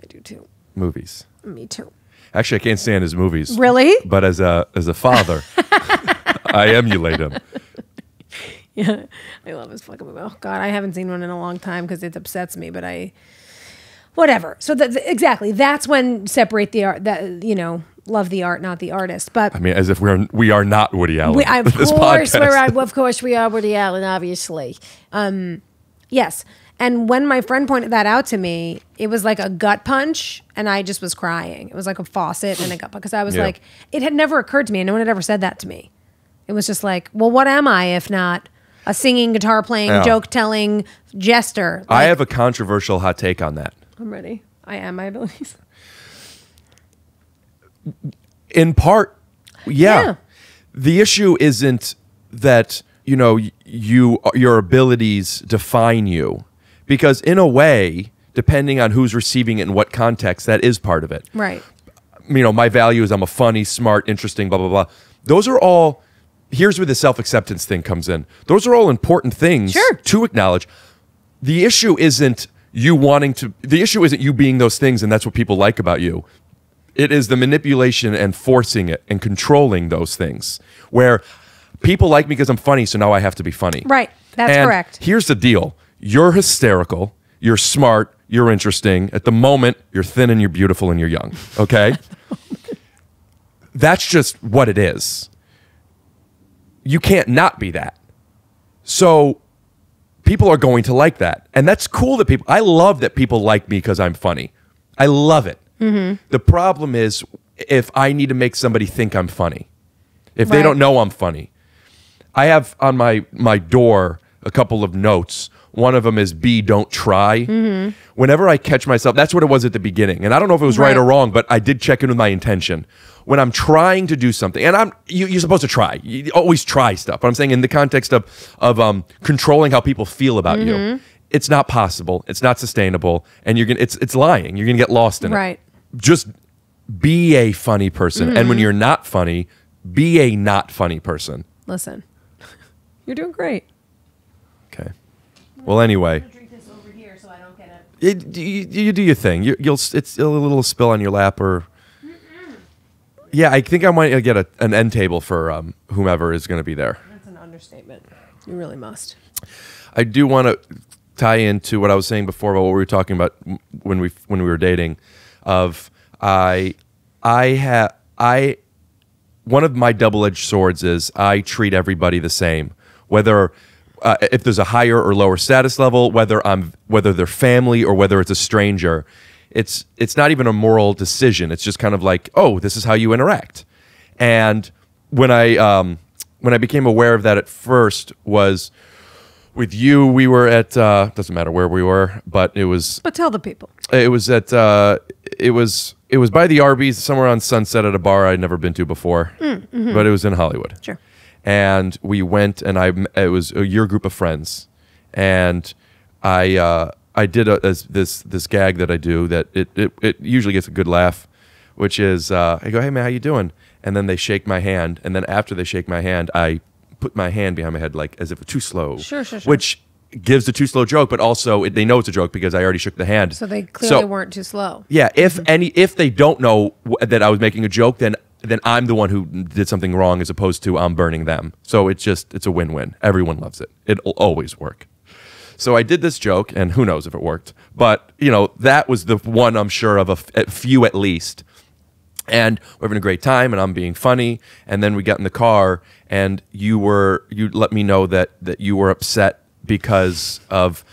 do too. movies. Me too. Actually, I can't stand his movies. Really? But as a as a father, I emulate him. Yeah, I love his fucking movie. Oh God, I haven't seen one in a long time because it upsets me. But I, whatever. So that exactly, that's when separate the art. That you know, love the art, not the artist. But I mean, as if we're we are not Woody Allen. we, of course, we're of course we are Woody Allen, obviously. Um, yes. And when my friend pointed that out to me, it was like a gut punch, and I just was crying. It was like a faucet and a gut punch because I was Yeah. like, it had never occurred to me, and no one had ever said that to me. It was just like, well, what am I if not a singing, guitar playing, Yeah. joke telling jester? I have a controversial hot take on that. I'm ready. I am my abilities. In part, yeah. Yeah. The issue isn't that you know you your abilities define you, because in a way, depending on who's receiving it and what context, that is part of it. Right. you know, my value is I'm a funny, smart, interesting, blah, blah, blah. Those are all, here's where the self acceptance thing comes in. Those are all important things Sure. to acknowledge. The issue isn't you wanting to, the issue isn't you being those things and that's what people like about you. It is the manipulation and forcing it and controlling those things where people like me because I'm funny, so now I have to be funny. Right. That's And correct. Here's the deal you're hysterical, you're smart, you're interesting. At the moment, you're thin and you're beautiful and you're young. Okay? That's just what it is. You can't not be that. So people are going to like that. And that's cool that people, I love that people like me because I'm funny. I love it. The problem is if I need to make somebody think I'm funny, if they don't know I'm funny. I have on my my door a couple of notes. One of them is B, don't try. Mm-hmm. Whenever I catch myself, that's what it was at the beginning. And I don't know if it was right, Right. or wrong, but I did check in with my intention. When I'm trying to do something, and I'm you, you're supposed to try. You always try stuff. But I'm saying in the context of of um, controlling how people feel about you, Mm-hmm. It's not possible. It's not sustainable, and you're gonna it's it's lying. You're gonna get lost in it Right. just be a funny person. And when you're not funny, be a not funny person. Listen, you're doing great. Okay. Well, anyway, Drink this over here so I don't get it. it, you, you do your thing. You, you'll it's a little spill on your lap, or yeah, I think I might get a, an end table for um, whomever is going to be there. That's an understatement. You really must. I do want to tie into what I was saying before about what we were talking about when we when we were dating. Of I I have I one of my double edged swords is I treat everybody the same, whether uh, if there's a higher or lower status level, whether I'm whether they're family or whether it's a stranger. It's it's not even a moral decision. It's just kind of like, oh, this is how you interact. And when I um, when I became aware of that at first was with you. We were at uh, doesn't matter where we were, but it was But tell the people. it was at uh, it was it was by the Arby's somewhere on Sunset at a bar I'd never been to before, but it was in Hollywood. Sure. And we went, and I it was your group of friends, and I uh, I did a, this this this gag that I do that it, it it usually gets a good laugh, which is uh, I go, hey man, how you doing? And then they shake my hand, and then after they shake my hand, I put my hand behind my head like as if too slow. Sure, sure, sure. Which gives the too slow joke, but also it, they know it's a joke because I already shook the hand. So they clearly weren't too slow. Yeah, if mm-hmm. any, if they don't know that I was making a joke, then then I'm the one who did something wrong, as opposed to I'm burning them. So it's just it's a win-win. Everyone loves it. It'll always work. So I did this joke, and who knows if it worked, but you know that was the one I'm sure of a, f- a few at least. And we're having a great time, and I'm being funny. And then we got in the car, and you were you let me know that that you were upset because of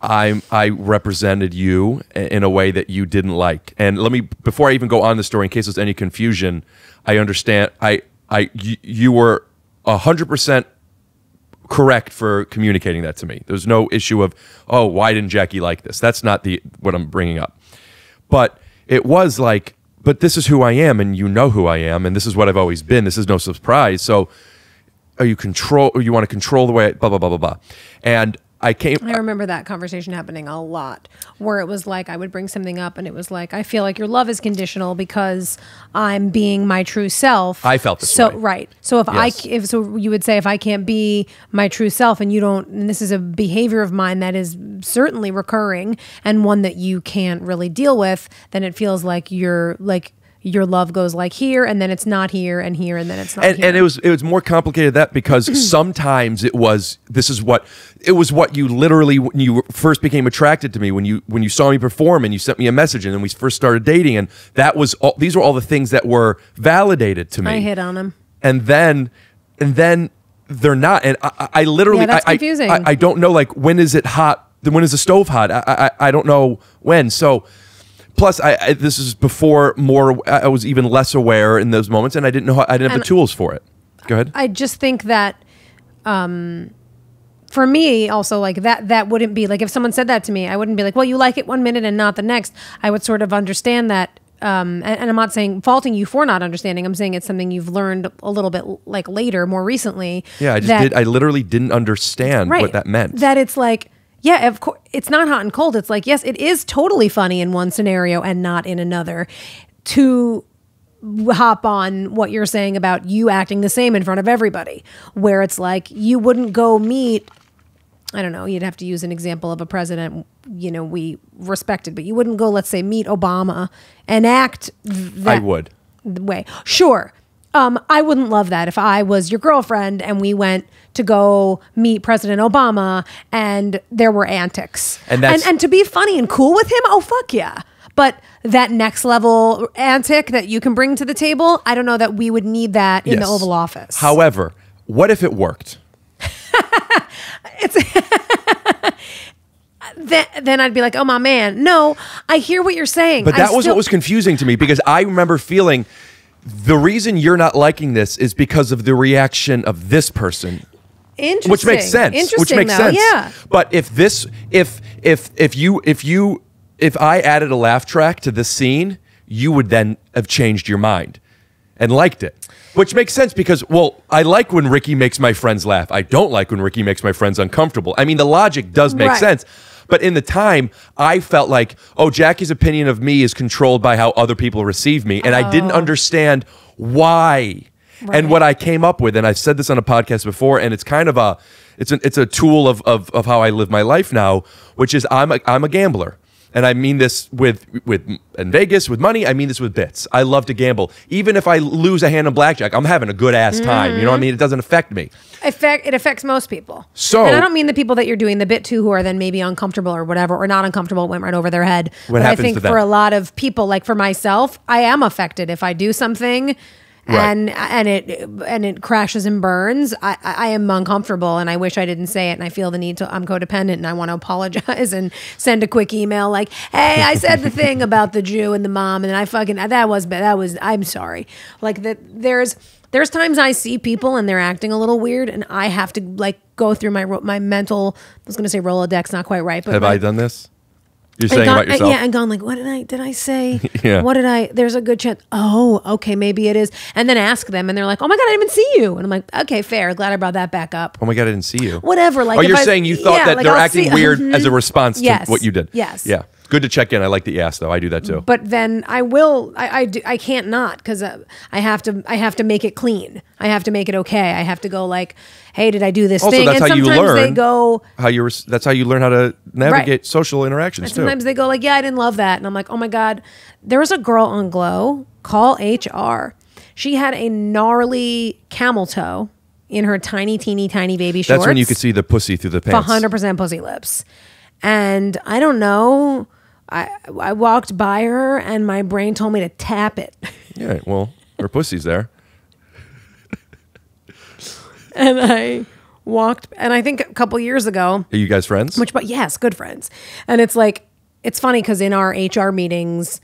I I represented you in a way that you didn't like. And let me before I even go on the story, in case there's any confusion, I understand. I I you, you were hundred percent correct for communicating that to me. There's no issue of oh why didn't Jackie like this? That's not the what I'm bringing up. But it was like, but this is who I am, and you know who I am, and this is what I've always been. This is no surprise. So, are you control? Or you want to control the way? I, blah blah blah blah blah. And I came. I remember that conversation happening a lot, where it was like I would bring something up, and it was like I feel like your love is conditional because I'm being my true self. I felt this so way. right. So if I Yes. c- if so, you would say if I can't be my true self, and you don't, and this is a behavior of mine that is certainly recurring and one that you can't really deal with, then it feels like you're like your love goes like here, and then it's not here, and here, and then it's not and, here. and it was it was more complicated than that because mm-hmm. sometimes it was this is what it was what you literally when you first became attracted to me when you when you saw me perform and you sent me a message and then we first started dating and that was all these were all the things that were validated to me I hit on him. and then and then they're not and I, I I literally Yeah, that's I, I- confusing. I, I don't know like when is it hot then when is the stove hot I, I I don't know when so plus I, I this is before more I was even less aware in those moments and I didn't know how, I didn't have And- the tools for it. Go ahead. I just think that um for me also like that that wouldn't be like if someone said that to me I wouldn't be like well you like it one minute and not the next. I would sort of understand that um and, and I'm not saying faulting you for not understanding I'm saying it's something you've learned a little bit like later more recently yeah I just that- did I literally didn't understand what that meant. That it's like, yeah, of course, it's not hot and cold. It's like, yes, it is totally funny in one scenario and not in another. To hop on what you're saying about you acting the same in front of everybody, where it's like you wouldn't go meet. I don't know. You'd have to use an example of a president, you know, we respected, but you wouldn't go, let's say, meet Obama and act th- that I would the way. Sure. Um, I wouldn't love that if I was your girlfriend and we went to go meet President Obama and there were antics. And that's- and, and to be funny and cool with him, oh fuck yeah. But that next level antic that you can bring to the table, I don't know that we would need that in the Oval Office. However, what if it worked? then, then I'd be like, oh my man, no, I hear what you're saying. But I that was still- what was confusing to me because I remember feeling the reason you're not liking this is because of the reaction of this person. interesting. Which makes sense. Which Interesting, makes though. sense. Yeah. But if this if if if you if you if I added a laugh track to this scene, you would then have changed your mind and liked it. Which makes sense because well, I like when Ricky makes my friends laugh. I don't like when Ricky makes my friends uncomfortable. I mean, the logic does make Right. sense. But in the time, I felt like, oh, Jackie's opinion of me is controlled by how other people receive me. And I Oh. didn't understand why. And what I came up with, and I've said this on a podcast before, and it's kind of a it's an it's a tool of of, of how I live my life now, which is I'm a, I'm a gambler. And I mean this with with in Vegas with money. I mean this with bits. I love to gamble. Even if I lose a hand in blackjack, I'm having a good ass time. You know what I mm-hmm. mean? It doesn't affect me. Effect, it affects most people. So- and I don't mean the people that you're doing the bit to who are then maybe uncomfortable or whatever, or not uncomfortable, it went right over their head. What but I happens think to them? for a lot of people, like for myself, I am affected if I do something. Right. And and it and it crashes and burns. I, I I am uncomfortable, and I wish I didn't say it. And I feel the need to. I'm codependent, and I want to apologize and send a quick email like, "Hey, I said the thing about the Jew and the mom, and I fucking that was that was. I'm sorry. Like that. There's there's times I see people and they're acting a little weird, and I have to like go through my my mental. I was gonna say Rolodex, not quite right, but Have my- I done this? You're saying gone- about yourself? Yeah, and gone like, what did I did I say? Yeah. What did I? There's a good chance. Oh, okay, maybe it is. And then ask them, and they're like, oh my god, I didn't even see you. And I'm like, okay, fair. Glad I brought that back up. Oh my god, I didn't see you. Whatever. Like, oh, you're I- saying you thought yeah, that like, they're I'll acting see- weird as a mm-hmm. response Yes. to what you did. Yes. Yeah. Good to check in. I like that you asked, though. I do that too. But then I will. I I, do, I can't not because uh, I have to. I have to make it clean. I have to make it okay. I have to go like, hey, did I do this also, thing? that's and how you sometimes they go. how you. Res- that's how you learn how to navigate social interactions too. sometimes they go like, "Yeah, I didn't love that," and I'm like, "Oh my god, there was a girl on Glow. Call HR. She had a gnarly camel toe in her tiny, teeny, tiny baby shorts. That's when you could see the pussy through the pants. hundred percent pussy lips, and I don't know. I I walked by her and my brain told me to tap it, Yeah. Well, her pussy's there. and I walked. And I think a couple years ago, Are you guys friends? which but yes good friends and it's like it's funny because in our hr meetings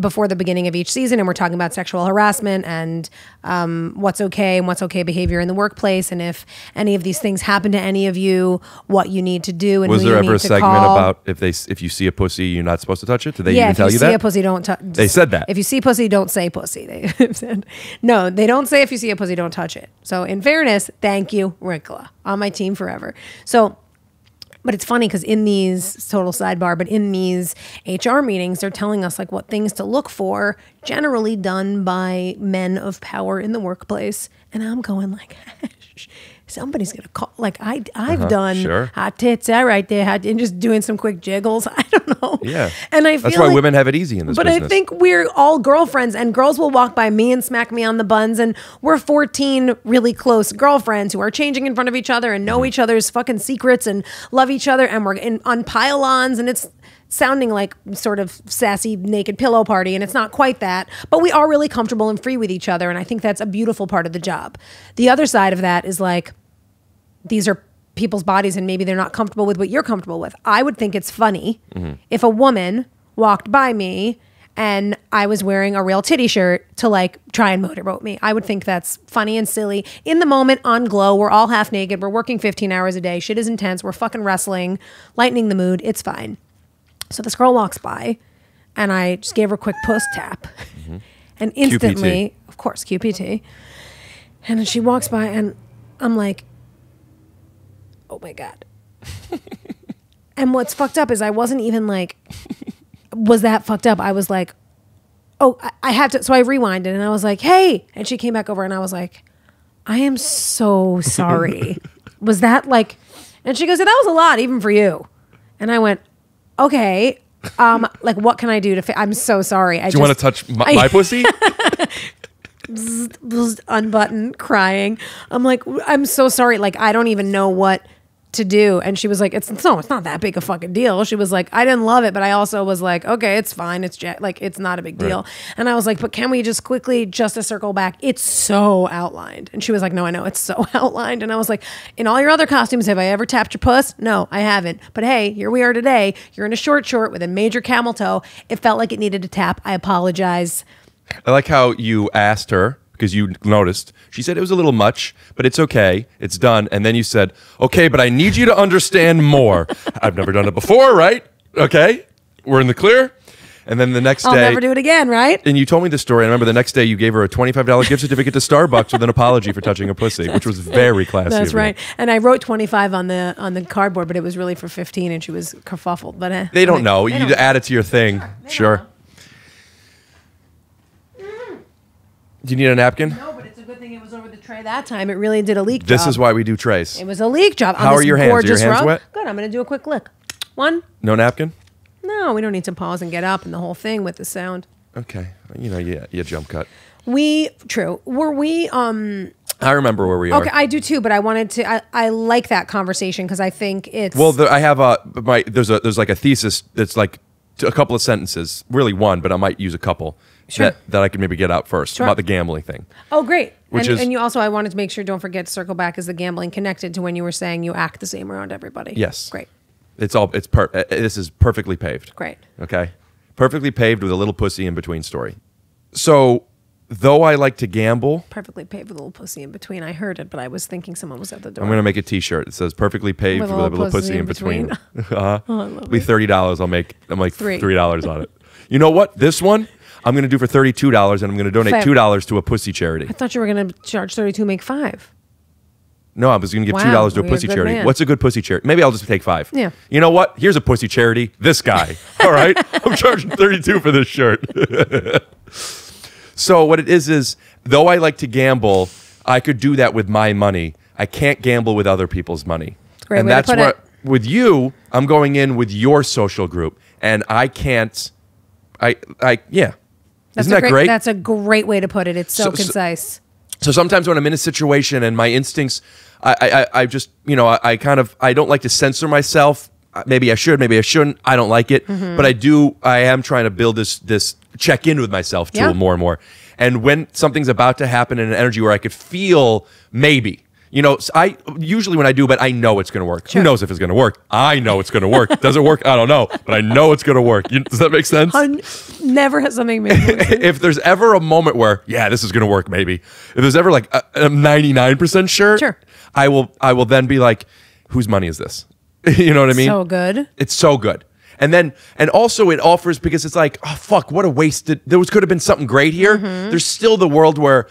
before the beginning of each season and we're talking about sexual harassment and um, what's okay and what's okay behavior in the workplace and if any of these things happen to any of you what you need to do and Was there ever a segment call. about if they if you see a pussy, you're not supposed to touch it? Did they yeah, even tell you, that you see that? a pussy, don't touch. They said that. If you see pussy, don't say pussy. They said no. They don't say if you see a pussy, don't touch it. So in fairness, thank you, Ricola, on my team forever. So, but it's funny because in these total sidebar, but in these HR meetings, they're telling us like what things to look for, generally done by men of power in the workplace, and I'm going like. Somebody's gonna call. Like I, I've done Uh-huh. sure. hot tits, that right there, hot, and just doing some quick jiggles. I don't know. Yeah. and I feel That's why like- women have it easy in this but business. I think we're all girlfriends, and girls will walk by me and smack me on the buns, and we're 14 really close girlfriends who are changing in front of each other and Mm-hmm. know each other's fucking secrets and love each other, and we're in, on pile-ons, and it's sounding like sort of sassy naked pillow party, and it's not quite that, but we are really comfortable and free with each other, and I think that's a beautiful part of the job. The other side of that is like these are people's bodies and maybe they're not comfortable with what you're comfortable with. I would think it's funny mm-hmm. if a woman walked by me and I was wearing a real titty shirt to like try and motorboat me. I would think that's funny and silly. In the moment on Glow, we're all half naked. We're working 15 hours a day. Shit is intense. We're fucking wrestling, lightening the mood. It's fine. So this girl walks by and I just gave her a quick puss tap. And instantly, of course, QPT. And then she walks by and I'm like, oh my God. and what's fucked up is I wasn't even like, was that fucked up? I was like, oh, I, I have to. So I rewinded and I was like, hey. And she came back over and I was like, I am so sorry. was that like, and she goes, that was a lot, even for you. And I went, okay. Um, like what can I do to? Fi- I'm so sorry. I Do you want to touch my, my pussy? bzz, bzz, unbutton, crying. I'm like, I'm so sorry. Like, I don't even know what to do. And she was like, it's no, it's not that big a fucking deal. She was like, I didn't love it, but I also was like, okay, it's fine. It's ja- like, it's not a big deal. And I was like, but can we just quickly, just to circle back, it's so outlined. And she was like, no, I know it's so outlined. And I was like, in all your other costumes, have I ever tapped your puss? No, I haven't. But hey, here we are today. You're in a short short with a major camel toe. It felt like it needed a tap. I apologize. I like how you asked her because you noticed. She said it was a little much, but it's okay. It's done. And then you said, okay, but I need you to understand more. I've never done it before, right? Okay. We're in the clear. And then the next day. I'll never do it again, right? and you told me the story. I remember the next day you gave her a $25 gift certificate to Starbucks with an apology for touching a pussy, which was very classy. That's right. And I wrote 25 on the on the cardboard, but it was really for 15 and she was kerfuffled. But uh, They don't know. They you don't add it to your thing. Sure. Do you need a napkin? No, but it's a good thing it was over the tray that time. It really did a leak job. This is why we do trays. it was a leak job. on How are your hands? Are your hands rug. wet? Good. I'm going to do a quick lick. One. No napkin? No, we don't need to pause and get up and the whole thing with the sound. Okay. You know, yeah, you jump cut. We true. Were we um I remember where we are. okay, I do too, but I wanted to I, I like that conversation because I think it's Well, the, I have a my there's a there's like a thesis that's like a couple of sentences, really one, but I might use a couple Sure. that that I could maybe get out first Sure. about the gambling thing. Oh, great. Which and, is- and you also, I wanted to make sure, don't forget to circle back as the gambling connected to when you were saying you act the same around everybody. Yes. Great. It's all it's per. uh, This is perfectly paved. Great. Okay. Perfectly paved with a little pussy in between story. So, though I like to gamble, Perfectly paved with a little pussy in between. I heard it, but I was thinking someone was at the door. I'm gonna make a T-shirt. It says "perfectly paved with, a little pussy, in between." uh-huh. It'll be thirty dollars. I'll make. I'm like Three. three dollars on it. You know what? This one I'm gonna do for thirty-two dollars, and I'm gonna donate Fair. two dollars to a pussy charity. I thought you were going to charge 32, make five. No, I was gonna give Wow, two dollars to a you're a pussy charity. man. What's a good pussy charity? Maybe I'll just take five. Yeah. You know what? Here's a pussy charity. This guy. All right. I'm charging thirty-two for this shirt. so what it is is, though I like to gamble, I could do that with my money. I can't gamble with other people's money. great and to that's it. with you, I'm going in with your social group, and I can't. I I yeah. That's Isn't a that great? That's a great way to put it. It's so, So- so- concise. So sometimes when I'm in a situation and my instincts, I, I, I- just, you know, I, I kind of, I don't like to censor myself. Maybe I should, maybe I shouldn't. I don't like it, Mm-hmm. but I do. I am trying to build this, this check in with myself tool Yeah. more and more. And when something's about to happen in an energy where I could feel maybe, you know, I usually when I do, but I know it's going to work. Sure. Who knows if it's going to work? I know it's going to work. Does it work? I don't know, but I know it's going to work. You, does that make sense? Un- never has something made if there's ever a moment where yeah this is going to work maybe if there's ever like a, i'm 99% sure Sure. i will i will then be like whose money is this you know what i mean so good. it's so good and then and also it offers because it's like oh fuck what a wasted there was could have been something great here Mm-hmm. there's still the world where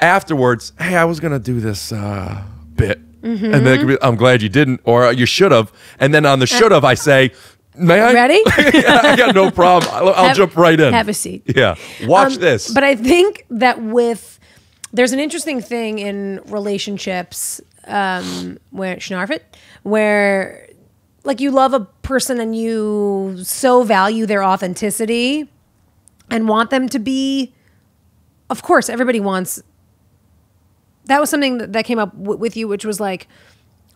afterwards hey i was gonna do this uh bit Mm-hmm. and then it could be, i'm glad you didn't or you should have and then on the should have i say may i Ready? i got no problem i'll, I'll Have- jump right in Have a seat. yeah watch Um, this But I think that with there's an interesting thing in relationships um, where Schnarfit, where like you love a person and you so value their authenticity and want them to be. Of course, everybody wants. That was something that, that came up w- with you, which was like,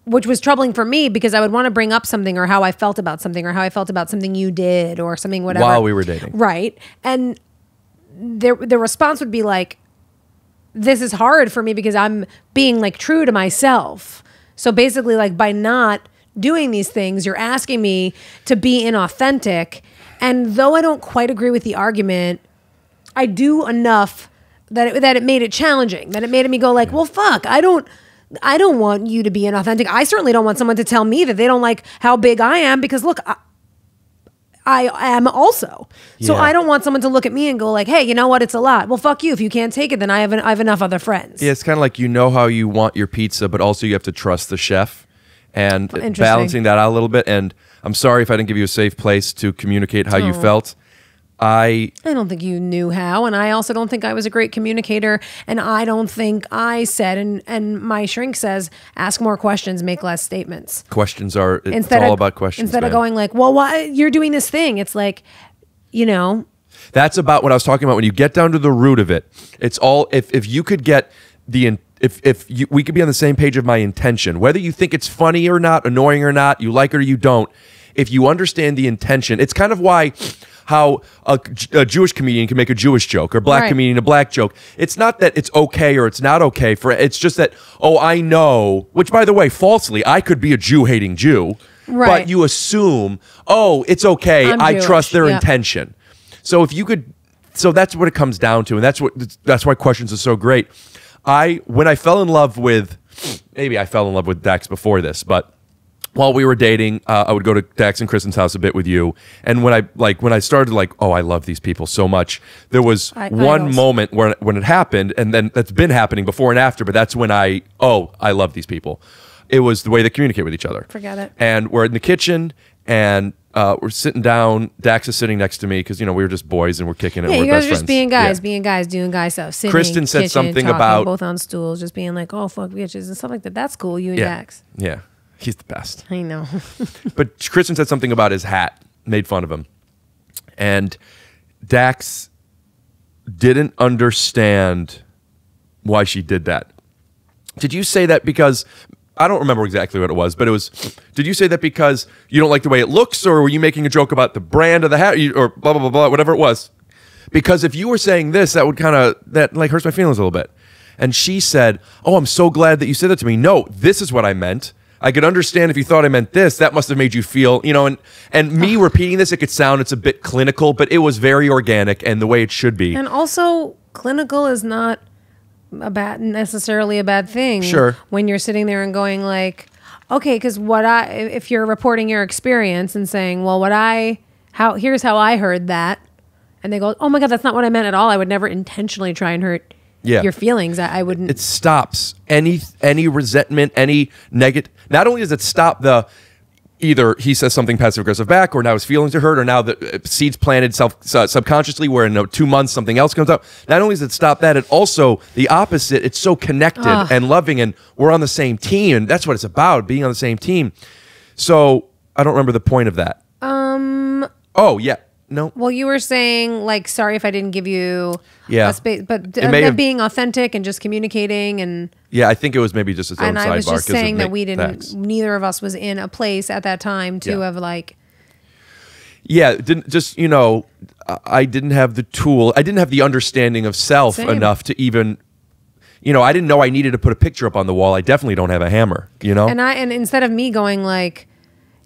which was troubling for me because I would want to bring up something or how I felt about something or how I felt about something you did or something whatever While we were dating. right? And their the response would be like, "This is hard for me because I'm being like true to myself." So basically, like by not doing these things, you're asking me to be inauthentic. And though I don't quite agree with the argument, I do enough that it, that it made it challenging. That it made me go like, "Well, fuck, I don't." I don't want you to be inauthentic. I certainly don't want someone to tell me that they don't like how big I am because look, I, I am also. So Yeah. I don't want someone to look at me and go like, "Hey, you know what? It's a lot." Well, fuck you. If you can't take it, then I have an, I have enough other friends. Yeah, it's kind of like you know how you want your pizza, but also you have to trust the chef and balancing that out a little bit. And I'm sorry if I didn't give you a safe place to communicate how you Oh. felt. I I don't think you knew how, and I also don't think I was a great communicator, and I don't think I said and and my shrink says, "Ask more questions, make less statements." questions are it's Instead all of about questions. instead of going like, "Well, why you're doing this thing?" It's like, you know, That's about what I was talking about. When you get down to the root of it, it's all if if you could get the in- if if you, we could be on the same page of my intention, whether you think it's funny or not, annoying or not, you like it or you don't. If you understand the intention, it's kind of why how a, a Jewish comedian can make a Jewish joke or a black Right. comedian a black joke. It's not that it's okay or it's not okay for it's just that oh I know, which by the way, falsely, I could be a Jew hating Jew, Right. but you assume oh it's okay, I'm I Jewish, trust their yeah. intention. So if you could, so that's what it comes down to, and that's what that's why questions are so great. I when I fell in love with, maybe I fell in love with Dax before this, but while we were dating, uh, I would go to Dax and Kristen's house a bit with you, and when I like when I started like, oh, I love these people so much. There was I- one idols. moment when when it happened, and then that's been happening before and after, but that's when I oh, I love these people. It was the way they communicate with each other. Forget it. And we're in the kitchen, and uh, we're sitting down. Dax is sitting next to me because you know we were just boys and we're kicking it. Yeah, and you we're guys are just friends. being guys, Yeah. being guys, doing guy stuff. Sitting, Kristen said kitchen, something talking, about- both on stools, just being like, "Oh fuck bitches" and stuff like that. That's cool. You and yeah, Dax. yeah, he's the best. I know. but Kristen said something about his hat, made fun of him. And Dax didn't understand why she did that. Did you say that because I don't remember exactly what it was, but it was did you say that because you don't like the way it looks or were you making a joke about the brand of the hat or blah blah blah blah whatever it was? Because if you were saying this that would kind of that like hurts my feelings a little bit. And she said, "Oh, I'm so glad that you said that to me. No, this is what I meant." I could understand if you thought I meant this. That must have made you feel, you know, and and me uh-huh. repeating this, it could sound it's a bit clinical, but it was very organic and the way it should be. and also, clinical is not a bad necessarily a bad thing. Sure. When you're sitting there and going like, okay, because what I if you're reporting your experience and saying, well, what I how here's how I heard that, and they go, oh my god, that's not what I meant at all. I would never intentionally try and hurt Yeah. your feelings. I, I wouldn't. it stops any any resentment, any negative. Not only does it stop the either he says something passive aggressive back, or now his feelings are hurt, or now the uh, seeds planted self uh, subconsciously, where in uh, two months something else comes up. Not only does it stop that, it also the opposite. It's so connected and loving, and we're on the same team, and that's what it's about, being on the same team. So I don't remember the point of that. Um. Oh yeah. No. Well, you were saying like, sorry if I didn't give you Yeah. a space, but uh, have- being authentic and just communicating and Yeah, I think it was maybe just its own and sidebar. I was just saying that we didn't. Dax. Neither of us was in a place at that time to Yeah. have like. yeah didn't just you know I- i didn't have the tool i didn't have the understanding of self Same. enough to even you know i didn't know i needed to put a picture up on the wall i definitely don't have a hammer you know And I and instead of me going like,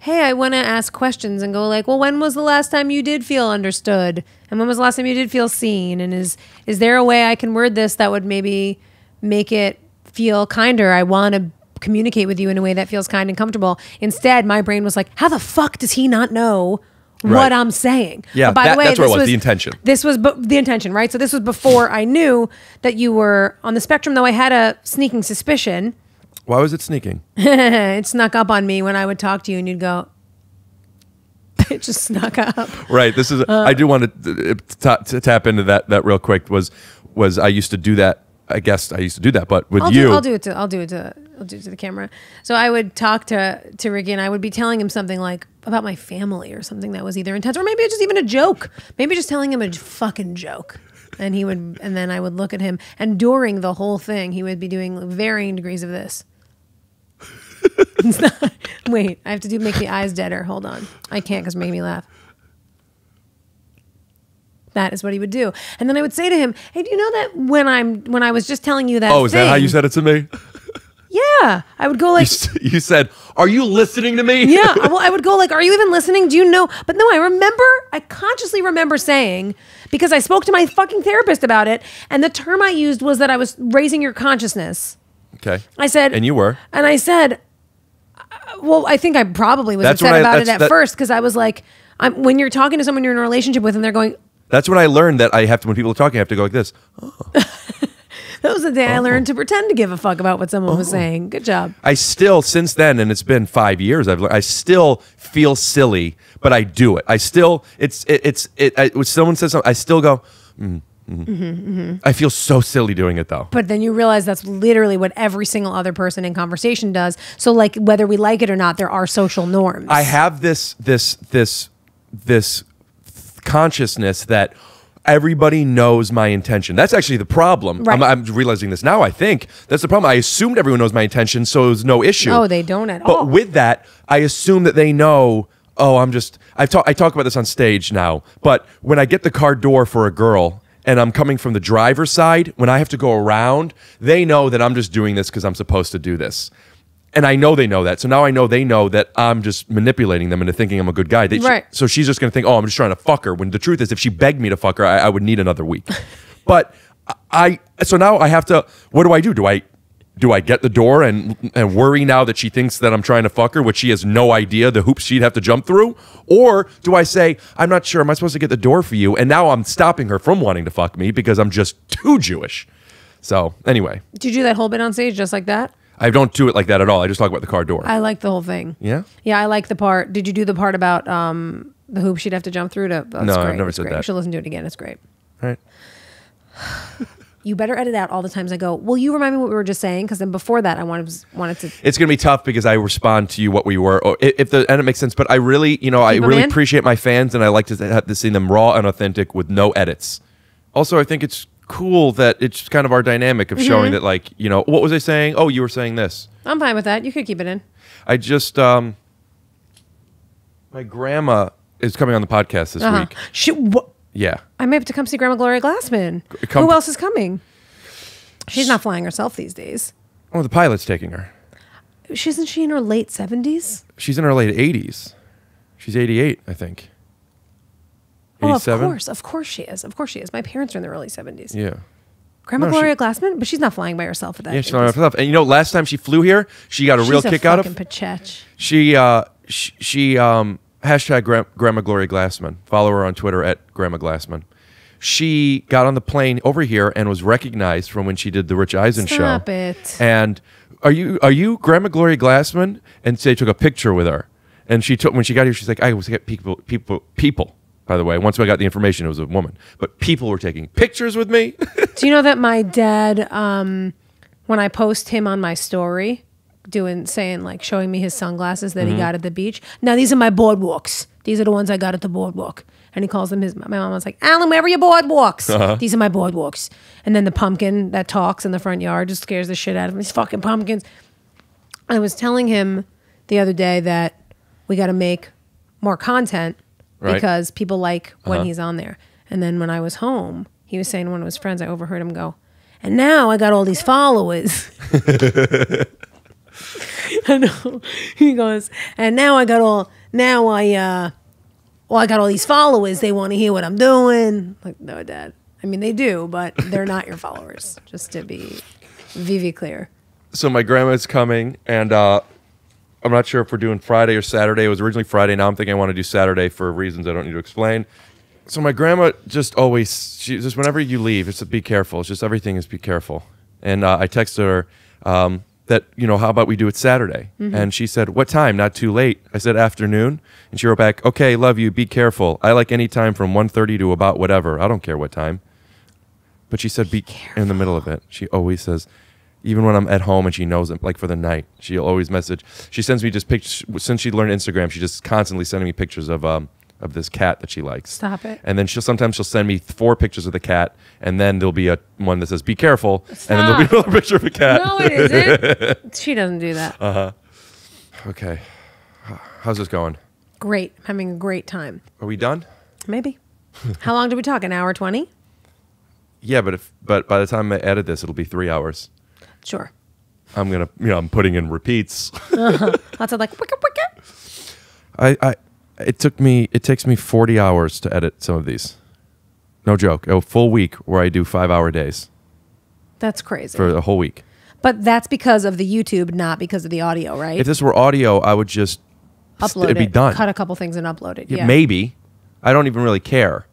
"Hey, I want to ask questions," and go like, "Well, when was the last time you did feel understood? And when was the last time you did feel seen? And is is there a way I can word this that would maybe make it feel kinder? I want to." communicate with you in a way that feels kind and comfortable instead my brain was like how the fuck does he not know Right. what i'm saying Yeah, But by that- the way that's what it this was, the intention. this was the intention right so this was before i knew that you were on the spectrum though i had a sneaking suspicion why was it sneaking it snuck up on me when I would talk to you and you'd go, it just snuck up. right this is Uh. i do want to, ta- to tap into that that real quick was was i used to do that i guess i used to do that but with I'll you do, I'll do it to, I'll do it to, I'll do it to the camera. So I would talk to, to Ricky and I would be telling him something like about my family or something that was either intense or maybe just even a joke. Maybe just telling him a fucking joke. And he would, and then I would look at him and during the whole thing, he would be doing varying degrees of this. It's not- wait, I have to do make the eyes deader. Hold on. I can't because making me laugh. That is what he would do. And then I would say to him, Hey, do you know that when I'm when I was just telling you that oh is that how you said it to me Yeah. I would go you, like s- you said are you listening to me Yeah. Well, I would go like, Are you even listening? Do you know? But no, I remember I consciously remember saying, because I spoke to my fucking therapist about it, and the term I used was that I was raising your consciousness. okay. I said and you were. And I said, uh, well, I think I probably was That's upset I- about it at that- first because I was like, I'm, when you're talking to someone you're in a relationship with and they're going, that's when i learned that i have to when people are talking i have to go like this that was the day I Oh. learned to pretend to give a fuck about what someone was saying. Good job. I still, since then, and it's been five years, I've learned, I still feel silly, but I do it. I still, it's, it, it's, it, I, when someone says something, I still go, mm, mm. I feel so silly doing it though. But then you realize that's literally what every single other person in conversation does. So, like, whether we like it or not, there are social norms. I have this, this, this, this consciousness that everybody knows my intention. That's actually the problem. Right. I'm, I'm realizing this now. I think that's the problem. I assumed everyone knows my intention, so it was no issue. Oh, they don't at but all. But with that, I assume that they know. Oh, I'm just. I've talk. I talk about this on stage now. But when I get the car door for a girl. And I'm coming from the driver's side. When I have to go around, they know that I'm just doing this because I'm supposed to do this. And I know they know that. So now I know they know that I'm just manipulating them into thinking I'm a good guy. They- Right. so she's just going to think, oh, I'm just trying to fuck her. When the truth is, if she begged me to fuck her, I, I would need another week. but I, so now I have to. What do I do? Do I, do I get the door and and worry now that she thinks that I'm trying to fuck her, which she has no idea the hoops she'd have to jump through, or do I say I'm not sure? Am I supposed to get the door for you? And now I'm stopping her from wanting to fuck me because I'm just too Jewish. So anyway, Did you do that whole bit on stage just like that? I don't do it like that at all. I just talk about the car door. I like the whole thing. yeah. Yeah, I like the part. Did you do the part about um, the hoop she'd have to jump through to? That's No, I've never It's said great. that. You should listen to it again. It's great. Right. You better edit out all the times I go. Will you remind me what we were just saying? Because then before that, I wanted wanted to. It's gonna be tough because I respond to you what we were, or if the and it makes sense. But I really, you know, I really in? appreciate my fans, and I like to have to see them raw and authentic with no edits. Also, I think it's cool that it's kind of our dynamic of Mm-hmm. showing that, like, you know, what was I saying? Oh, you were saying this. I'm fine with that. You could keep it in. I just, um, my grandma is coming on the podcast this Uh-huh. week. She, wh- Yeah, I may have to come see Grandma Gloria Glassman. come- Who else is coming? She's not flying herself these days. oh, the pilot's taking her. Isn't she in her late seventies? She's in her late eighties. She's eighty-eight, I think. Oh, of course, of course she is. Of course she is. My parents are in their early seventies. Yeah. Grandma No, she- Gloria Glassman, but she's not flying by herself at that. Yeah, age. she's not herself. And you know, last time she flew here, she got a real She's kick out of. fucking Pachech. She uh she, she um hashtag Gra- Grandma Gloria Glassman. Follow her on Twitter at Grandma Glassman. She got on the plane over here and was recognized from when she did the Rich Eisen Stop show. it. And are you are you Grandma Gloria Glassman? And they took a picture with her. And she took when she got here, she's like, I was get people people people. By the way, once I got the information, it was a woman. But people were taking pictures with me. Do you know that my dad, um, when I post him on my story, doing saying like showing me his sunglasses that Mm-hmm. he got at the beach. Now these are my boardwalks. These are the ones I got at the boardwalk. And he calls them his. My mom was like, Alan, where are your boardwalks? Uh-huh. These are my boardwalks. And then the pumpkin that talks in the front yard just scares the shit out of him. These fucking pumpkins. I was telling him the other day that we got to make more content Right. because people like when Uh-huh. he's on there. And then when I was home, he was saying to one of his friends, I overheard him go, and now I got all these followers. I know. He goes, and now I got all, now I, uh, well, I got all these followers. They want to hear what I'm doing. Like, no, dad. I mean, they do, but they're not your followers, just to be VV clear. so my grandma's coming and uh I'm not sure if we're doing Friday or Saturday. It was originally Friday. Now I'm thinking I want to do Saturday for reasons I don't need to explain. So my grandma just always, she just whenever you leave, it's be careful. It's just everything is be careful. And uh, I texted her um, that you know how about we do it Saturday? And she said, "What time? Not too late." I said, "Afternoon." And she wrote back, "Okay, love you. Be careful. I like any time from 1.30 to about whatever. I don't care what time." But she said, "Be in the middle of it." She always says, even when I'm at home and she knows it, like for the night, she'll always message. She sends me just pictures. Since she learned Instagram, she just constantly sending me pictures of um of this cat that she likes. Stop it. And then she'll sometimes she'll send me four pictures of the cat, and then there'll be a one that says "Be careful," and then there'll be Stop. another picture of a cat. No, it isn't. she doesn't do that. Uh huh. Okay, how's this going? Great. I'm having a great time. Are we done? Maybe. How long did we talk? An hour 20? Yeah, but if but by the time I edit this, it'll be three hours. Sure. I'm gonna you know I'm putting in repeats. Uh-huh. Lots of like, wicka, wicka. I, I it took me it takes me 40 hours to edit some of these. No joke. A full week where I do 5-hour days That's crazy. for a whole week. but that's because of the YouTube, not because of the audio, right? If this were audio, I would just upload it'd it. be done. Cut a couple things and upload it. Yeah, Yeah. Maybe. I don't even really care.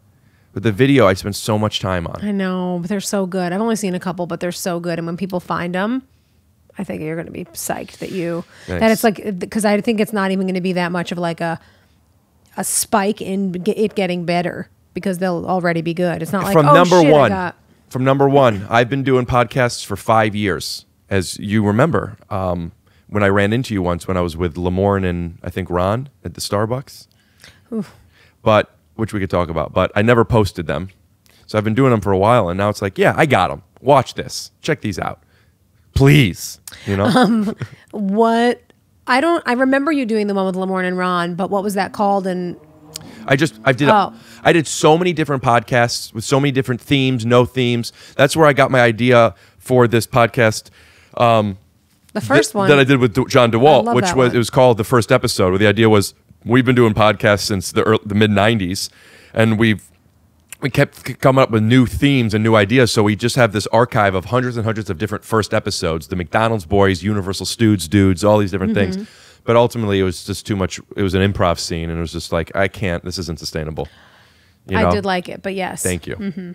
But the video I spend so much time on. I know, but they're so good. I've only seen a couple, but they're so good. And when people find them, I think you're going to be psyched that you that it's like because I think it's not even going to be that much of like a a spike in it getting better because they'll already be good. It's not like from oh, number shit, one. From number one, I've been doing podcasts for five years, as you remember. Um, when I ran into you once when I was with Lamorne and I think Ron at the Starbucks, but which we could talk about. But I never posted them. So I've been doing them for a while, and now it's like, yeah, I got them. Watch this. Check these out, please. You know, Um, What I don't. I remember you doing the one with Lamorne and Ron, but what was that called? And I just I did Oh. I did so many different podcasts with so many different themes, no themes. That's where I got my idea for this podcast. Um, the first that, one that I did with John DeWalt, which was one. it was called the first episode. Where the idea was we've been doing podcasts since the early, the mid '90s, and we've we kept coming up with new themes and new ideas. So we just have this archive of hundreds and hundreds of different first episodes: the McDonald's boys, Universal Studes, dudes, all these different Mm-hmm. things. But ultimately, it was just too much. It was an improv scene, and it was just like I can't. This isn't sustainable. You I did like it, but yes, Thank you.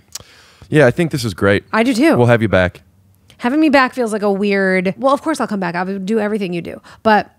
Yeah, I think this is great. I do too. We'll have you back. Having me back feels like a weird. Well, of course I'll come back. I'll do everything you do, but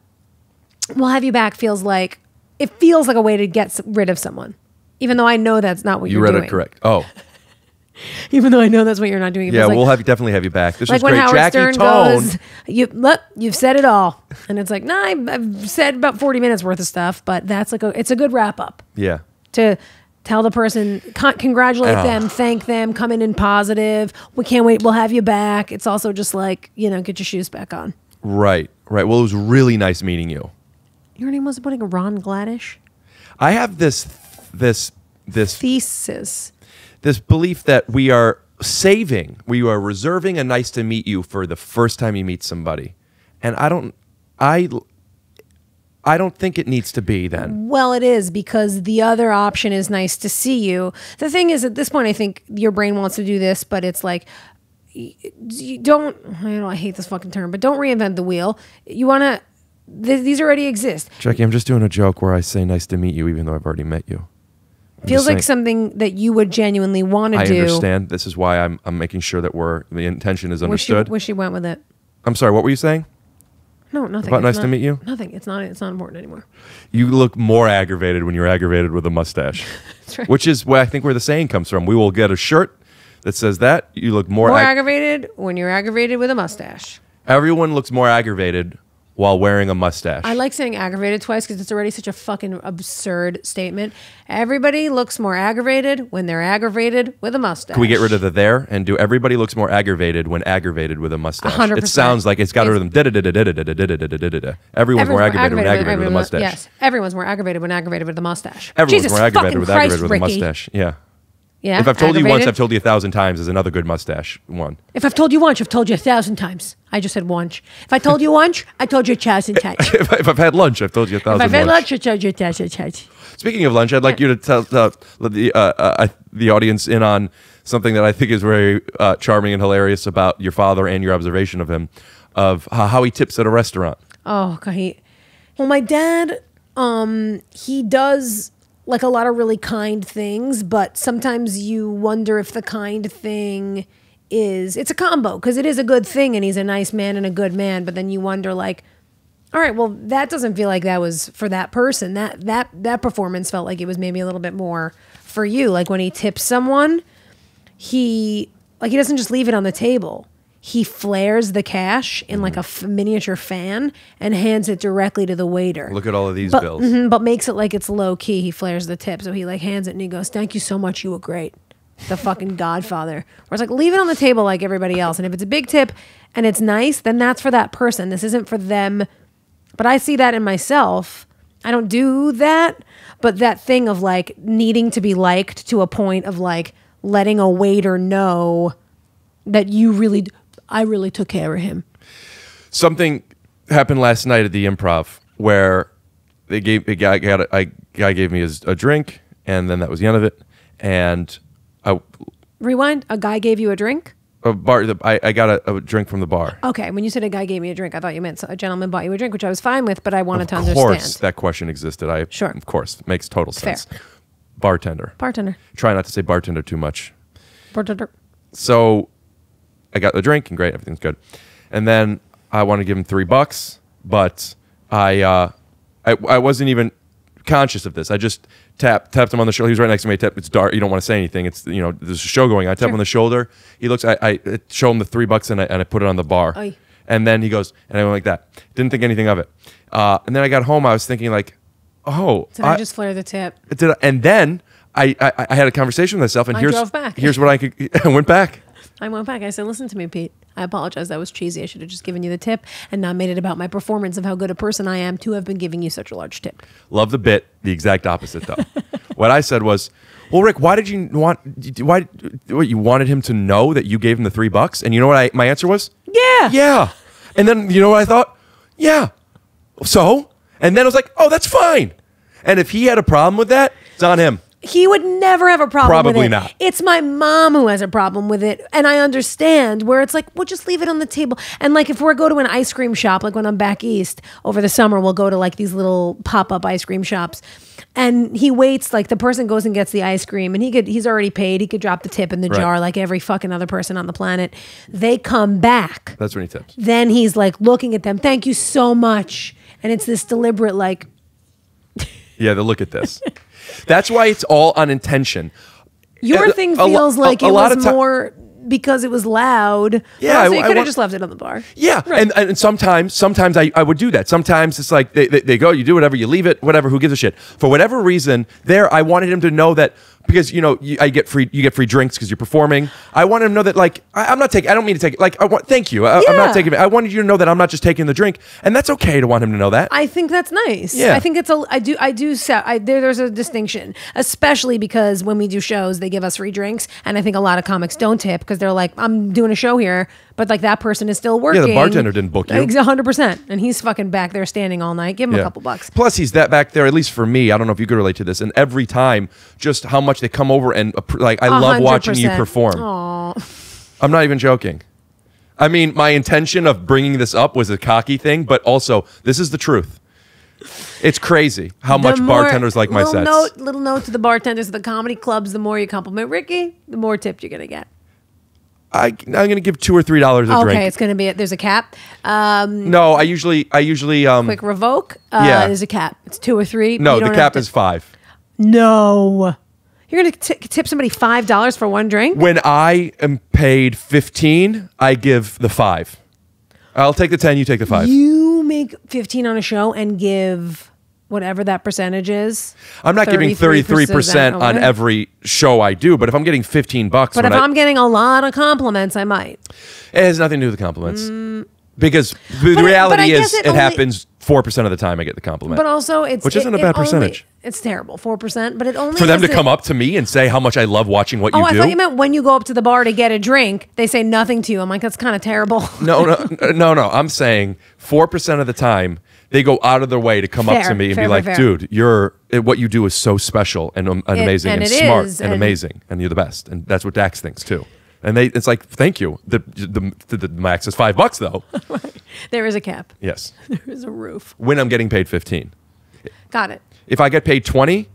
we'll have you back feels like it feels like a way to get rid of someone, even though I know that's not what You are doing. You read doing. it correct. Oh, Even though I know that's what you're not doing. It yeah. like, we'll have you definitely have you back. This like was great. Howard Jackie Stern Tohn. goes, "You look, you've said it all," and it's like, "Nah, I've, I've said about 40 minutes worth of stuff, but that's like a, it's a good wrap up yeah. to." Tell the person, con- congratulate Ah. them, thank them, come in in positive. We can't wait. We'll have you back. It's also just like, you know, get your shoes back on. Right. Right. Well, it was really nice meeting you. Your name was putting Ron Gladish? I have this this this Thesis. this belief that we are saving, we are reserving a nice to meet you for the first time you meet somebody, and I don't, I, I don't think it needs to be then. Well, it is because the other option is nice to see you. The thing is, at this point, I think your brain wants to do this, but it's like, you don't, I know I hate this fucking term, but don't reinvent the wheel. You want to, th- these already exist. Jackie, I'm just doing a joke where I say nice to meet you, even though I've already met you. I'm Feels like something that you would genuinely want to do. I do. understand. This is why I'm I'm making sure that we're the intention is Wish you, understood. wish you went with it. I'm sorry. What were you saying? No, nothing. About It's nice to not- meet you? Nothing. It's not. It's not important anymore. You look more aggravated when you're aggravated with a mustache. right. Which is where I think where the saying comes from. We will get a shirt that says that. You look more, More ag- aggravated when you're aggravated with a mustache. Everyone looks more aggravated while wearing a mustache. I like saying aggravated twice because it's already such a fucking absurd statement. Everybody looks more aggravated when they're aggravated with a mustache. Can we get rid of the there and do everybody looks more aggravated when aggravated with a mustache? 100%. It sounds like it's got rid of them. Everyone's more aggravated when aggravated with a mustache. Yes, everyone's more aggravated when aggravated with a mustache. Everyone's more aggravated with aggravated with a mustache. Yeah. Yeah. If I've told you once. I've told you a thousand times is another good mustache one. If I've told you once, I've told you a thousand times. I just said once. If I told you once, I told you a thousand times. if I, if I've had lunch, I've told you a thousand If I've had lunch, I told you a thousand times. Speaking of lunch, I'd like you to tell uh, the uh, uh, the audience in on something that I think is very uh, charming and hilarious about your father and your observation of him, of how, how he tips at a restaurant. Oh god. He, well, my dad, um, he does like a lot of really kind things, but sometimes you wonder if the kind thing is it's a combo because it is a good thing and he's a nice man and a good man, but then you wonder like, all right, well, that doesn't feel like that was for that person. That that that performance felt like it was maybe a little bit more for you. Like when he tips someone, he like he doesn't just leave it on the table. He flares the cash in like a f- miniature fan and hands it directly to the waiter. Look at all of these but, bills. mhm, but makes it like it's low key. He flares the tip, so he like hands it and he goes, "Thank you so much. You were great." The fucking Godfather. Where it's like leave it on the table like everybody else, and if it's a big tip and it's nice, then that's for that person. This isn't for them. But I see that in myself. I don't do that, but that thing of like needing to be liked to a point of like letting a waiter know that you really, I really took care of him. Something happened last night at the Improv where they gave a guy got a, guy gave me his, a drink, and then that was the end of it. And I, Rewind. A guy gave you a drink. a bar, the, I, I got a, a drink from the bar. Okay, when you said a guy gave me a drink, I thought you meant a gentleman bought you a drink, which I was fine with, but I wanted to of course, understand. that question existed. I Sure. of course makes total Fair. sense. Bartender. Bartender. Try not to say bartender too much. Bartender. So I got the drink and great, everything's good. And then I want to give him three bucks, but I, uh, I I wasn't even conscious of this. I just tapped tapped him on the shoulder. He was right next to me. I tapped, it's dark. You don't want to say anything. It's you know there's a show going. on. I tap him on the shoulder. He looks. I, I show him the three bucks and I, and I put it on the bar. Oy. And then he goes and I went like that. Didn't think anything of it. Uh, and then I got home. I was thinking like, oh, Did I, just flare the tip? did I, and then I, I I had a conversation with myself, and I here's here's what I could. I went back. I went back. I said, "Listen to me, Pete. I apologize. That was cheesy. I should have just given you the tip and not made it about my performance of how good a person I am to have been giving you such a large tip." Love the bit. The exact opposite, though. what I said was, "Well, Rick, why did you want? Why? What you wanted him to know that you gave him the three bucks?" And you know what? I my answer was, Yeah. "Yeah." And then you know what I thought? Yeah. So, and then I was like, "Oh, that's fine." And if he had a problem with that, it's on him. He would never have a problem with it. Probably it. not. It's my mom who has a problem with it. And I understand where it's like, we'll just leave it on the table. And like if we're go to an ice cream shop, like when I'm back east over the summer, we'll go to like these little pop-up ice cream shops. And he waits, like the person goes and gets the ice cream and he could he's already paid. He could drop the tip in the Right. jar like every fucking other person on the planet. They come back. That's when he tips. Then he's like looking at them, thank you so much. And it's this deliberate like Yeah, the look at this. That's why it's all on intention. Your Uh, thing feels a- like a it lot was more because it was loud. Yeah, so I- you could have just left it on the bar. Yeah, Right. and, and sometimes, sometimes I, I would do that. Sometimes it's like they, they, they go, you do whatever, you leave it, whatever. Who gives a shit? For whatever reason, there I wanted him to know that because you know you, I get free, you get free drinks because you're performing. I wanted him to know that like I, I'm not taking. I don't mean to take it. Like I want, thank you. I, I'm Yeah. not taking it. I wanted you to know that I'm not just taking the drink, and that's okay to want him to know that. I think that's nice. Yeah. I think it's a. I do. I do. I, there, there's a distinction, especially because when we do shows, they give us free drinks, and I think a lot of comics don't tip because they're like, "I'm doing a show here, but like that person is still working." Yeah, the bartender didn't book you. hundred percent, and he's fucking back there standing all night. Give him a couple bucks. Plus, he's that back there. At least for me, I don't know if you could relate to this. And every time, just how much they come over and like, I love watching you perform. Aw. I'm not even joking. I mean, my intention of bringing this up was a cocky thing, but also this is the truth. It's crazy how The much more- bartenders like my little sets. Note, little note to the bartenders at the comedy clubs: the more you compliment Ricky, the more tip you're gonna get. I, I'm going to give two or three dollars a Okay, drink. Okay, it's gonna be. There's a cap. Um, no, I usually, I usually, um, quick revoke. Uh, Yeah. There's a cap. It's two or three. no, the cap to- is five. No. You're gonna tip somebody five dollars for one drink? When I am paid fifteen, I give the five. I'll take the ten. You take the five. You make fifteen on a show and give whatever that percentage is. I'm not giving 33 percent on okay. every show I do, but if I'm getting 15 bucks, But if I- I'm getting a lot of compliments, I might. it has nothing to do with the compliments. Because the Mm. But reality but I is, it, it only- happens four percent of the time I get the compliment. But also, it's Which isn't a bad it only- percentage. it's terrible, four percent. But it only For them to come up to me and say how much I love watching what you Oh, I do. thought you meant when you go up to the bar to get a drink, they say nothing to you. I'm like, that's kind of terrible. no, no, no, no. I'm saying four percent of the time they go out of their way to come up to me and fair, be like, fair. "Dude, you're what you do is so special and, um, and It- amazing and, and smart is, and, and- amazing, and you're the best." And that's what Dax thinks too. And they, it's like, "Thank you." The the, the, the max is five bucks though. there is a cap. yes, There is a roof. when I'm getting paid fifteen. Got it. If I get paid twenty,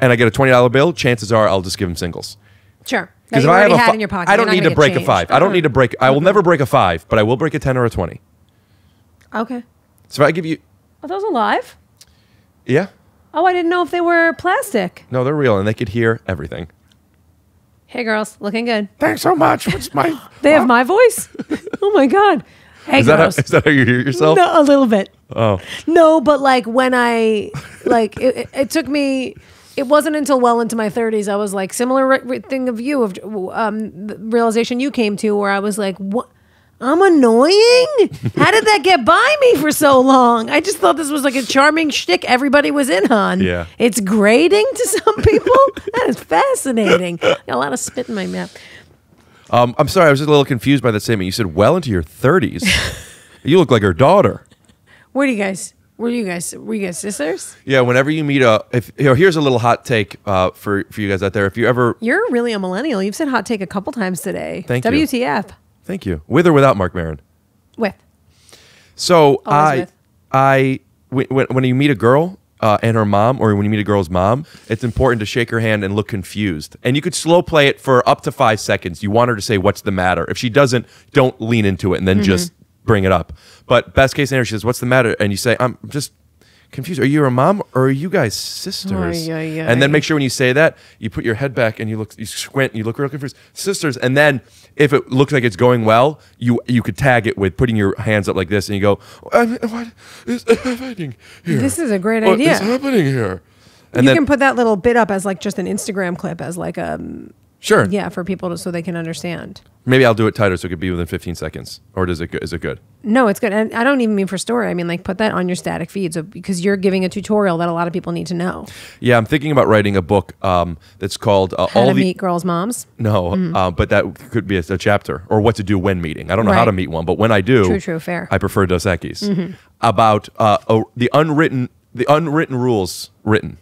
and I get a twenty dollar bill, chances are I'll just give them singles. Sure. Because if I have a had in your pocket. I don't need to break a changed. five. I don't need to break. I will never break a five, but I will break a ten or a twenty. Okay. So if I give you, Are those alive? yeah, Oh, I didn't know if they were plastic. no, they're real, and they could hear everything. Hey, girls, looking good. Thanks so much. What's my? They have my voice. oh my god. Hey, Is that, how, girls. is that how you hear yourself? no, a little bit. Oh, No, but like when I like it, it, it took me. It wasn't until well into my 30s I was like similar re- re- thing of you of um the realization you came to where I was like what I'm annoying. How did that get by me for so long? I just thought this was like a charming shtick everybody was in on. Yeah. it's grating to some people. that is fascinating. Got a lot of spit in my mouth. um, I'm sorry, I was just a little confused by that statement. You said well into your 30s. you look like her daughter. Where do you guys? Were you guys? Were you guys sisters? Yeah, whenever you meet a, if you know, here's a little hot take uh, for for you guys out there. If you ever, You're really a millennial. You've said hot take a couple times today. Thank you. WTF? Thank you, with or without Marc Maron. With. So I, Elizabeth. I when, when you meet a girl uh, and her mom, or when you meet a girl's mom, it's important to shake her hand and look confused. And you could slow play it for up to five seconds. You want her to say, "What's the matter?" If she doesn't, don't lean into it and then just bring it up. But best case scenario, she says, "What's the matter?" And you say, "I'm just." Confused. Are you her mom or are you guys sisters? Ay, ay, And then make sure when you say that, you put your head back and you look, you squint, and you look real confused. Sisters. And then if it looks like it's going well, you you could tag it with putting your hands up like this, and you go, oh, "What is happening here? This is a great What idea. is happening here?" And you then can put that little bit up as like just an Instagram clip as like a sure, yeah for people to so they can understand. Maybe I'll do it tighter so it could be within 15 seconds. Or does it go- is it good? No, it's good. And I don't even mean for story. I mean like put that on your static feed so because you're giving a tutorial that a lot of people need to know. Yeah, I'm thinking about writing a book um, that's called uh, How all to the meet girls' moms. no, uh, but that could be a, a chapter or what to do when meeting. I don't know how to meet one, but when I do, True, true, fair. I prefer Dos Equis. About uh, uh, the unwritten the unwritten rules written.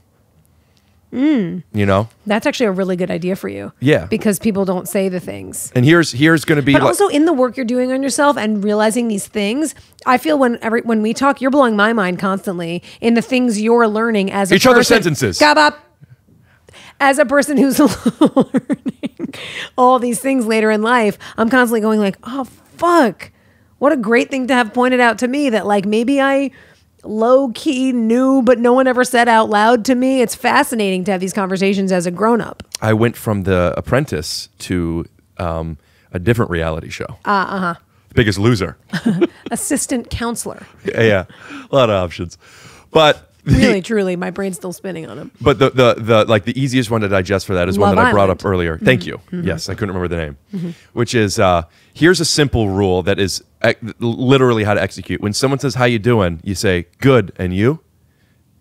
Mm. You know, That's actually a really good idea for you. Yeah. Because people don't say the things. and here's here's going to be But like, also in the work you're doing on yourself and realizing these things, I feel when every when we talk, you're blowing my mind constantly in the things you're learning as Each other's sentences. Gab up. As a person who's learning all these things later in life, I'm constantly going like, oh fuck. What a great thing to have pointed out to me that like maybe I low key knew, but no one ever said out loud to me. It's fascinating to have these conversations as a grown up. I went from The Apprentice to um, a different reality show. Uh huh. Biggest Loser. Assistant counselor. yeah, yeah, a lot of options, but. Really, truly, my brain's still spinning on him. But the, the the like the easiest one to digest for that is one Love that I brought Island. up earlier. Thank mm-hmm. you. Mm-hmm. Yes, I couldn't remember the name. Mm-hmm. Which is uh, here's a simple rule that is ec- literally how to execute. When someone says "How you doing?" you say "Good," and you,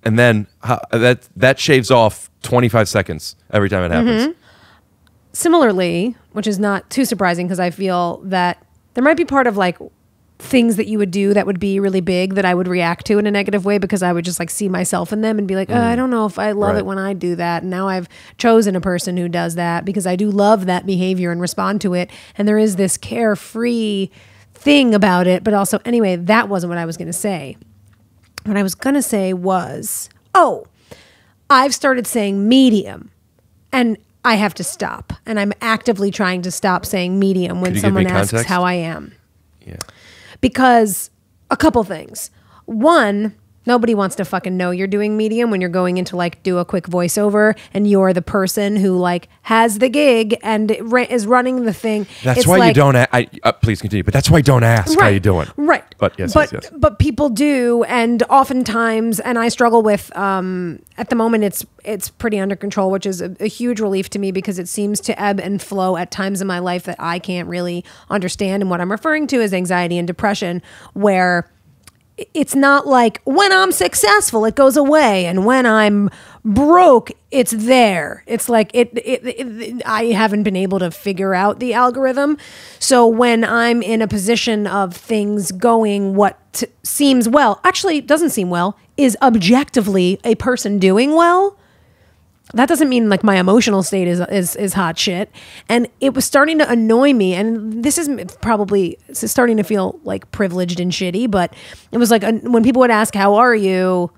and then how, that that shaves off 25 seconds every time it happens. similarly, which is not too surprising because I feel that there might be part of like things that you would do that would be really big that I would react to in a negative way because I would just like see myself in them and be like, oh, I don't know if I love Right. it when I do that. And now I've chosen a person who does that because I do love that behavior and respond to it. And there is this carefree thing about it. But also, anyway, that wasn't what I was going to say. What I was going to say was, oh, I've started saying medium and I have to stop. And I'm actively trying to stop saying medium when someone asks how I am. Yeah. Because a couple things. One, nobody wants to fucking know you're doing medium when you're going into like do a quick voiceover and you're the person who like has the gig and is running the thing. That's It's why you don't. A- I, uh, please continue. But that's why you don't ask how you doing. Right. But yes, but, yes, yes. But people do, and oftentimes, and I struggle with. Um, at the moment, it's it's pretty under control, which is a, a huge relief to me because it seems to ebb and flow at times in my life that I can't really understand. And what I'm referring to is anxiety and depression, where it's not like when I'm successful, it goes away, and when I'm broke, it's there. It's like it, it, it, I haven't been able to figure out the algorithm. So when I'm in a position of things going what seems well, actually doesn't seem well, is objectively a person doing well that doesn't mean like my emotional state is is is hot shit and it was starting to annoy me and this is probably this is starting to feel like privileged and shitty but it was like uh, when people would ask how are you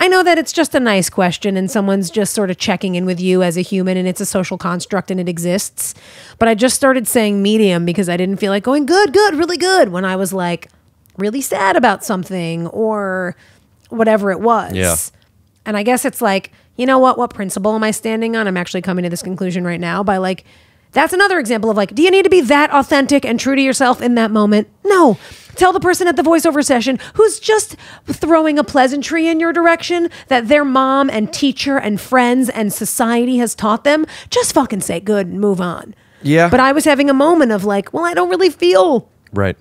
I know that it's just a nice question and someone's just sort of checking in with you as a human and it's a social construct and it exists. But I just started saying medium because I didn't feel like going good, good, really good when I was like really sad about something or whatever it was. Yeah. And I guess it's like, you know what? What principle am I standing on? I'm actually coming to this conclusion right now by like, that's another example of like, do you need to be that authentic and true to yourself in that moment? No. Tell the person at the voiceover session who's just throwing a pleasantry in your direction that their mom and teacher and friends and society has taught them. Just fucking say good and move on. Yeah. But I was having a moment of like, well, I don't really feel Right.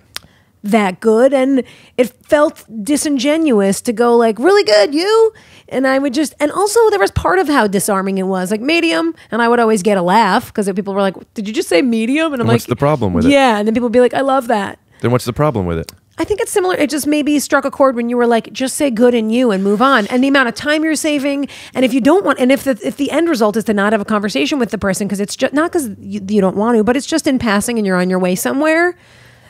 That good and it felt disingenuous to go like really good you and i would just and also there was part of how disarming it was like medium and i would always get a laugh because people were like did you just say medium and i'm And like what's the problem with it? yeah and then people would be like i love that Then what's the problem with it? I think it's similar. It just maybe struck a chord when you were like, just say good and you and move on. And the amount of time you're saving. And if you don't want, and if the, if the end result is to not have a conversation with the person, because it's just not because you, you don't want to, but it's just in passing and you're on your way somewhere,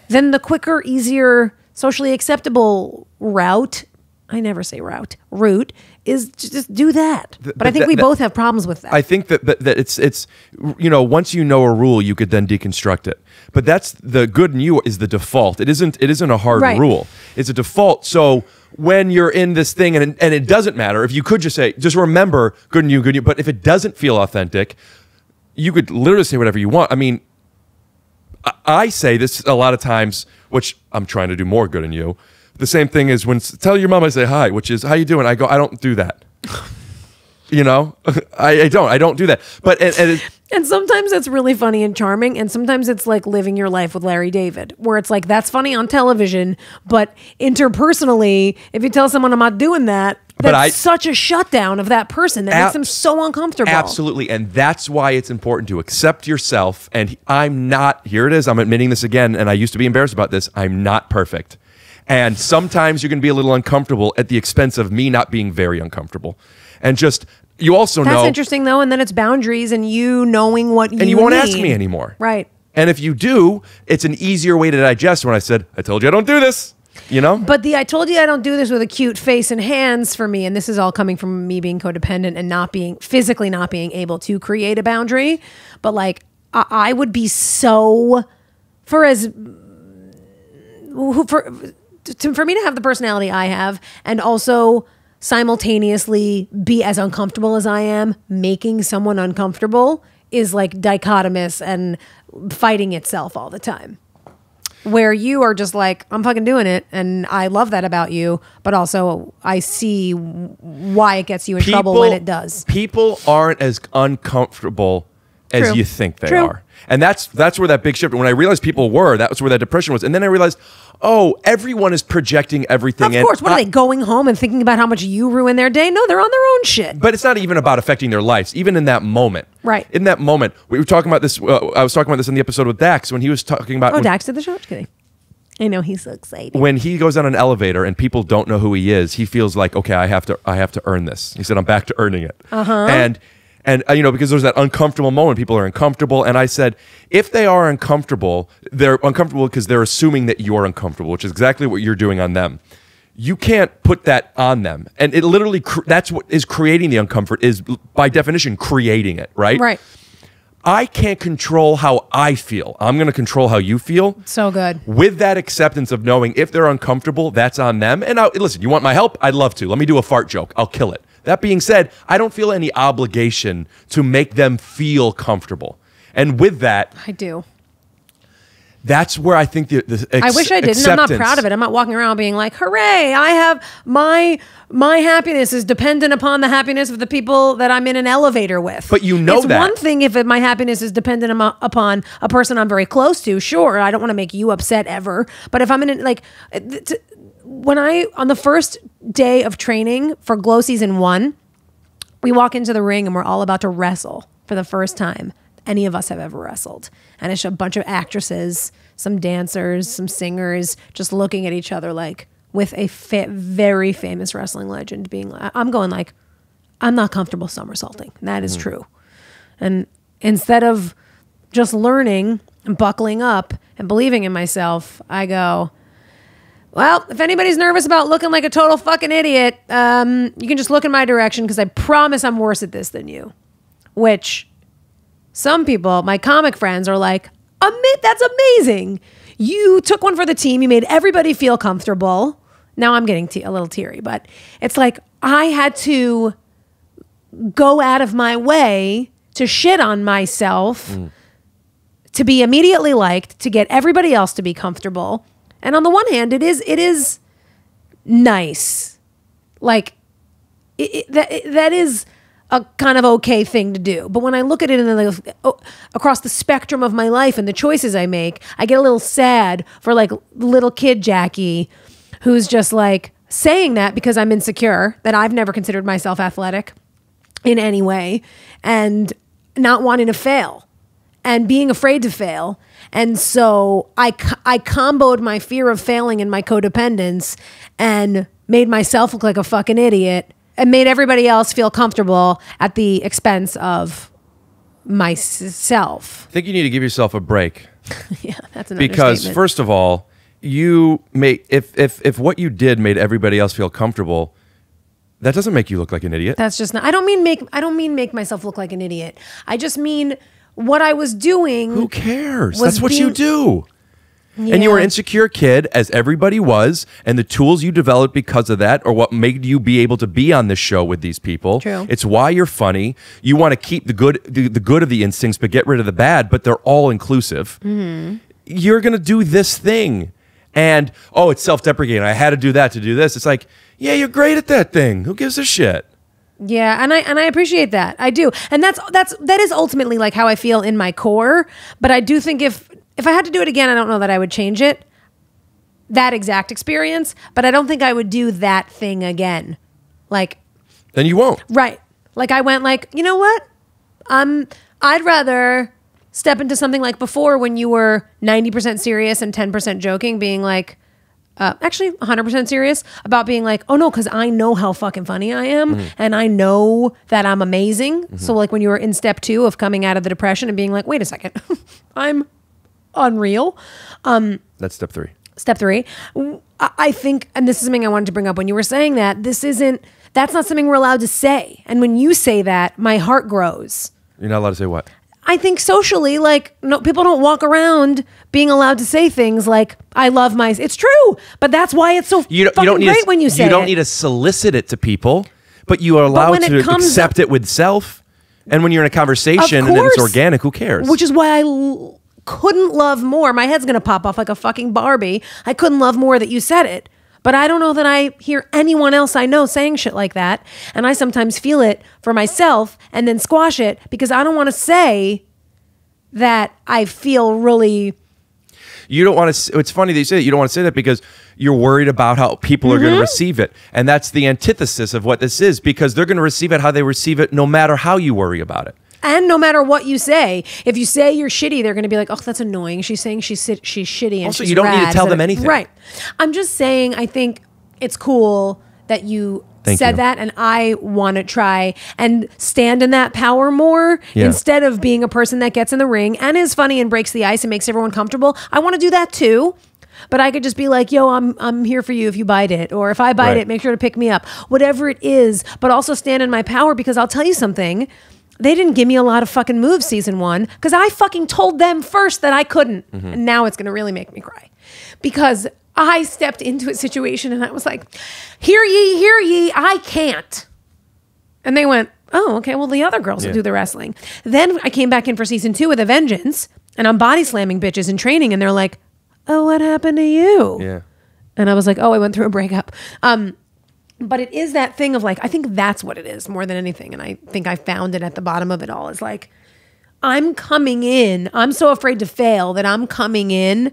then the quicker, easier, socially acceptable route, I never say route, route, is to just do that. But, I think that- we that- both have problems with that. I think that, that that it's it's you know once you know a rule you could then deconstruct it. But that's the good new is the default. It isn't it isn't a hard Right. rule. It's a default. So when you're in this thing and and it doesn't matter if you could just say just remember good new good new. But if it doesn't feel authentic, you could literally say whatever you want. I mean, I, say this a lot of times, which I'm trying to do more good in you. The same thing is when tell your mom I say hi, which is how you doing. I go I don't do that. You know, I, I don't. I don't do that. But and, and And sometimes it's really funny and charming, and sometimes it's like living your life with Larry David, where it's like that's funny on television, but interpersonally, if you tell someone I'm not doing that, But that's I- such a shutdown of that person that makes them so uncomfortable. Absolutely. And that's why it's important to accept yourself. And I'm not, here it is, I'm admitting this again, and I used to be embarrassed about this. I'm not perfect. And sometimes you're going to be a little uncomfortable at the expense of me not being very uncomfortable. And just, you also That's know. interesting though, and then it's boundaries and you knowing what you And you won't ask me anymore. Right. And if you do, it's an easier way to digest when I said, I told you I don't do this. You know? But the I told you I don't do this with a cute face and hands for me, and this is all coming from me being codependent and not being physically not being able to create a boundary. But like I, I would be so for as for to, for me to have the personality I have and also simultaneously be as uncomfortable as I am, making someone uncomfortable is like dichotomous and fighting itself all the time where you are just like I'm fucking doing it and I love that about you but also I see why it gets you in trouble when it does. People aren't as uncomfortable as True. you think they True. are. And that's that's where that big shift. When I realized people were, that was where that depression was. And then I realized, oh, everyone is projecting everything. of course what I- are they going home and thinking about how much you ruin their day no they're on their own shit But it's not even about affecting their lives, even in that moment. Right. In that moment, we were talking about this. Uh, I was talking about this in the episode with Dax when he was talking about oh when, Dax did the show just kidding I know he's so excited when he goes on an elevator and people don't know who he is. He feels like, okay, I have to, I have to earn this. He said, I'm back to earning it. Uh-huh. And and uh, you know because there's that uncomfortable moment. People are uncomfortable, and I said, if they are uncomfortable, they're uncomfortable because they're assuming that you're uncomfortable, which is exactly what you're doing on them. You can't put that on them, and it literally cr- that's what is creating the uncomfort is by definition creating it, right? right I can't control how I feel. I'm going to control how you feel. so good With that acceptance of knowing if they're uncomfortable, that's on them. And I, listen, you want my help? I'd love to. Let me do a fart joke. I'll kill it. That being said, I don't feel any obligation to make them feel comfortable. And with that, I do that's where I think the, the I wish I didn't. I'm not proud of it. I'm not walking around being like, "Hooray! I have my my happiness is dependent upon the happiness of the people that I'm in an elevator with." But you know it's that. one thing if it, my happiness is dependent upon a person I'm very close to. Sure, I don't want to make you upset ever. But if I'm in a, like when I on the first day of training for Glow season one, we walk into the ring and we're all about to wrestle for the first time any of us have ever wrestled. And it's a bunch of actresses, some dancers, some singers, just looking at each other like with a fa- very famous wrestling legend being like, I'm going like, I'm not comfortable somersaulting. That is hmm. true. And instead of just learning and buckling up and believing in myself, I go, well, if anybody's nervous about looking like a total fucking idiot, um, you can just look in my direction because I promise I'm worse at this than you. Which some people, my comic friends, are like, that's amazing. You took one for the team. You made everybody feel comfortable. Now I'm getting te- a little teary, but it's like I had to go out of my way to shit on myself to be immediately liked, to get everybody else to be comfortable. And on the one hand, it is it is nice, like it, it, that that is a kind of okay thing to do. But when I look at it in the, oh, across the spectrum of my life and the choices I make, I get a little sad for like little kid Jackie, who's just like saying that because I'm insecure that I've never considered myself athletic in any way and not wanting to fail and being afraid to fail. And so I, I comboed my fear of failing and my codependence and made myself look like a fucking idiot and made everybody else feel comfortable at the expense of myself. I think you need to give yourself a break yeah, that's an because first of all, you make if if if what you did made everybody else feel comfortable, that doesn't make you look like an idiot. That's just not. I don't mean make. I don't mean make myself look like an idiot. I just mean what I was doing. Who cares? That's what you do. And you were an insecure kid, as everybody was, and the tools you developed because of that are what made you be able to be on this show with these people. True. It's why you're funny. You want to keep the good, the, the good of the instincts, but get rid of the bad. But they're all inclusive. Mm-hmm. You're gonna do this thing, and oh, it's self-deprecating. I had to do that to do this. It's like, yeah, you're great at that thing. Who gives a shit? Yeah, and I and I appreciate that. I do. And that's that's that is ultimately like how I feel in my core, but I do think if if I had to do it again, I don't know that I would change it. That exact experience, but I don't think I would do that thing again. Like Then you won't. Right. Like I went like, you know what? Um I'd rather step into something like before when you were 90% serious and 10% joking being like uh, actually 100% serious about being like, oh no, because I know how fucking funny I am mm-hmm. and I know that I'm amazing. So, mm-hmm. like, when you were in step two of coming out of the depression and being like, wait a second, I'm unreal. Um, that's step three. Step three, I think, and this is something I wanted to bring up when you were saying that, this isn't, that's not something we're allowed to say. And when you say that, my heart grows. You're not allowed to say what. I think socially, like, no, people don't walk around being allowed to say things like, I love my, it's true, but that's why it's so You don't, you don't need great to, when you say you don't it. need to solicit it to people, but you are allowed to accept up- it with self. And when you're in a conversation and it's organic, who cares? Which is why I l- couldn't love more. My head's gonna pop off like a fucking Barbie. I couldn't love more that you said it. But I don't know that I hear anyone else I know saying shit like that. And I sometimes feel it for myself and then squash it because I don't want to say that I feel really you don't want to. It's funny that you say that. You don't want to say that because you're worried about how people are going Mm-hmm. to receive it, and that's the antithesis of what this is. Because they're going to receive it how they receive it, no matter how you worry about it. And no matter what you say, if you say you're shitty, they're going to be like, "Oh, that's annoying." She's saying she's sit- she's shitty and Also, she's you don't need to tell instead them anything. right? I'm just saying. I think it's cool that you Thank said you. that, and I want to try and stand in that power more Yeah. instead of being a person that gets in the ring and is funny and breaks the ice and makes everyone comfortable. I want to do that too. But I could just be like, "Yo, I'm I'm here for you if you bite it," or if I bite Right. it, make sure to pick me up. Whatever it is, but also stand in my power because I'll tell you something. They didn't give me a lot of fucking moves season one because I fucking told them first that I couldn't. Mm-hmm. And now it's going to really make me cry because I stepped into a situation and I was like, hear ye, hear ye, I can't. And they went, oh, okay, well, the other girls will do the wrestling. Then I came back in for season two with a vengeance and I'm body slamming bitches in training and they're like, oh, what happened to you? Yeah. And I was like, oh, I went through a breakup. Um, but it is that thing of like, I think that's what it is more than anything. And I think I found it at the bottom of it all is like, I'm coming in. I'm so afraid to fail that I'm coming in,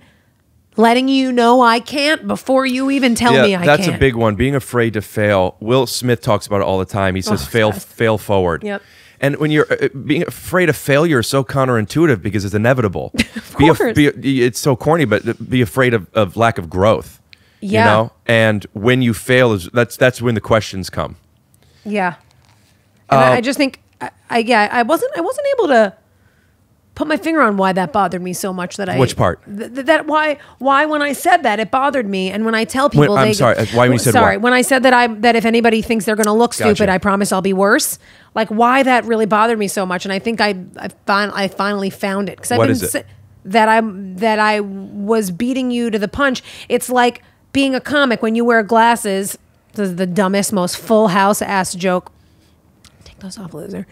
letting you know I can't before you even tell me I that's can't. a big one. Being afraid to fail. Will Smith talks about it all the time. He says, Oh, "Fail, fail forward." Yep. And when you're uh, being afraid of failure is so counterintuitive because it's inevitable. of be, course. be it's so corny, but be afraid of, of lack of growth. Yeah. You know, and when you fail is that's that's when the questions come. Yeah. And Uh, I, I just think, I, I yeah, I wasn't, I wasn't able to put my finger on why that bothered me so much that I. Which part? Th- th- that why why when I said that it bothered me, and when I tell When- people, I'm they, sorry, uh, why when you said sorry what? when I said that I that if anybody thinks they're going to look Gotcha. stupid, I promise I'll be worse. Like why that really bothered me so much, and I think I I, fin- I finally found it because I've What been is it? sa- that I that I was beating you to the punch. It's like being a comic when you wear glasses. This is the dumbest, most full house ass joke. Take those off, loser.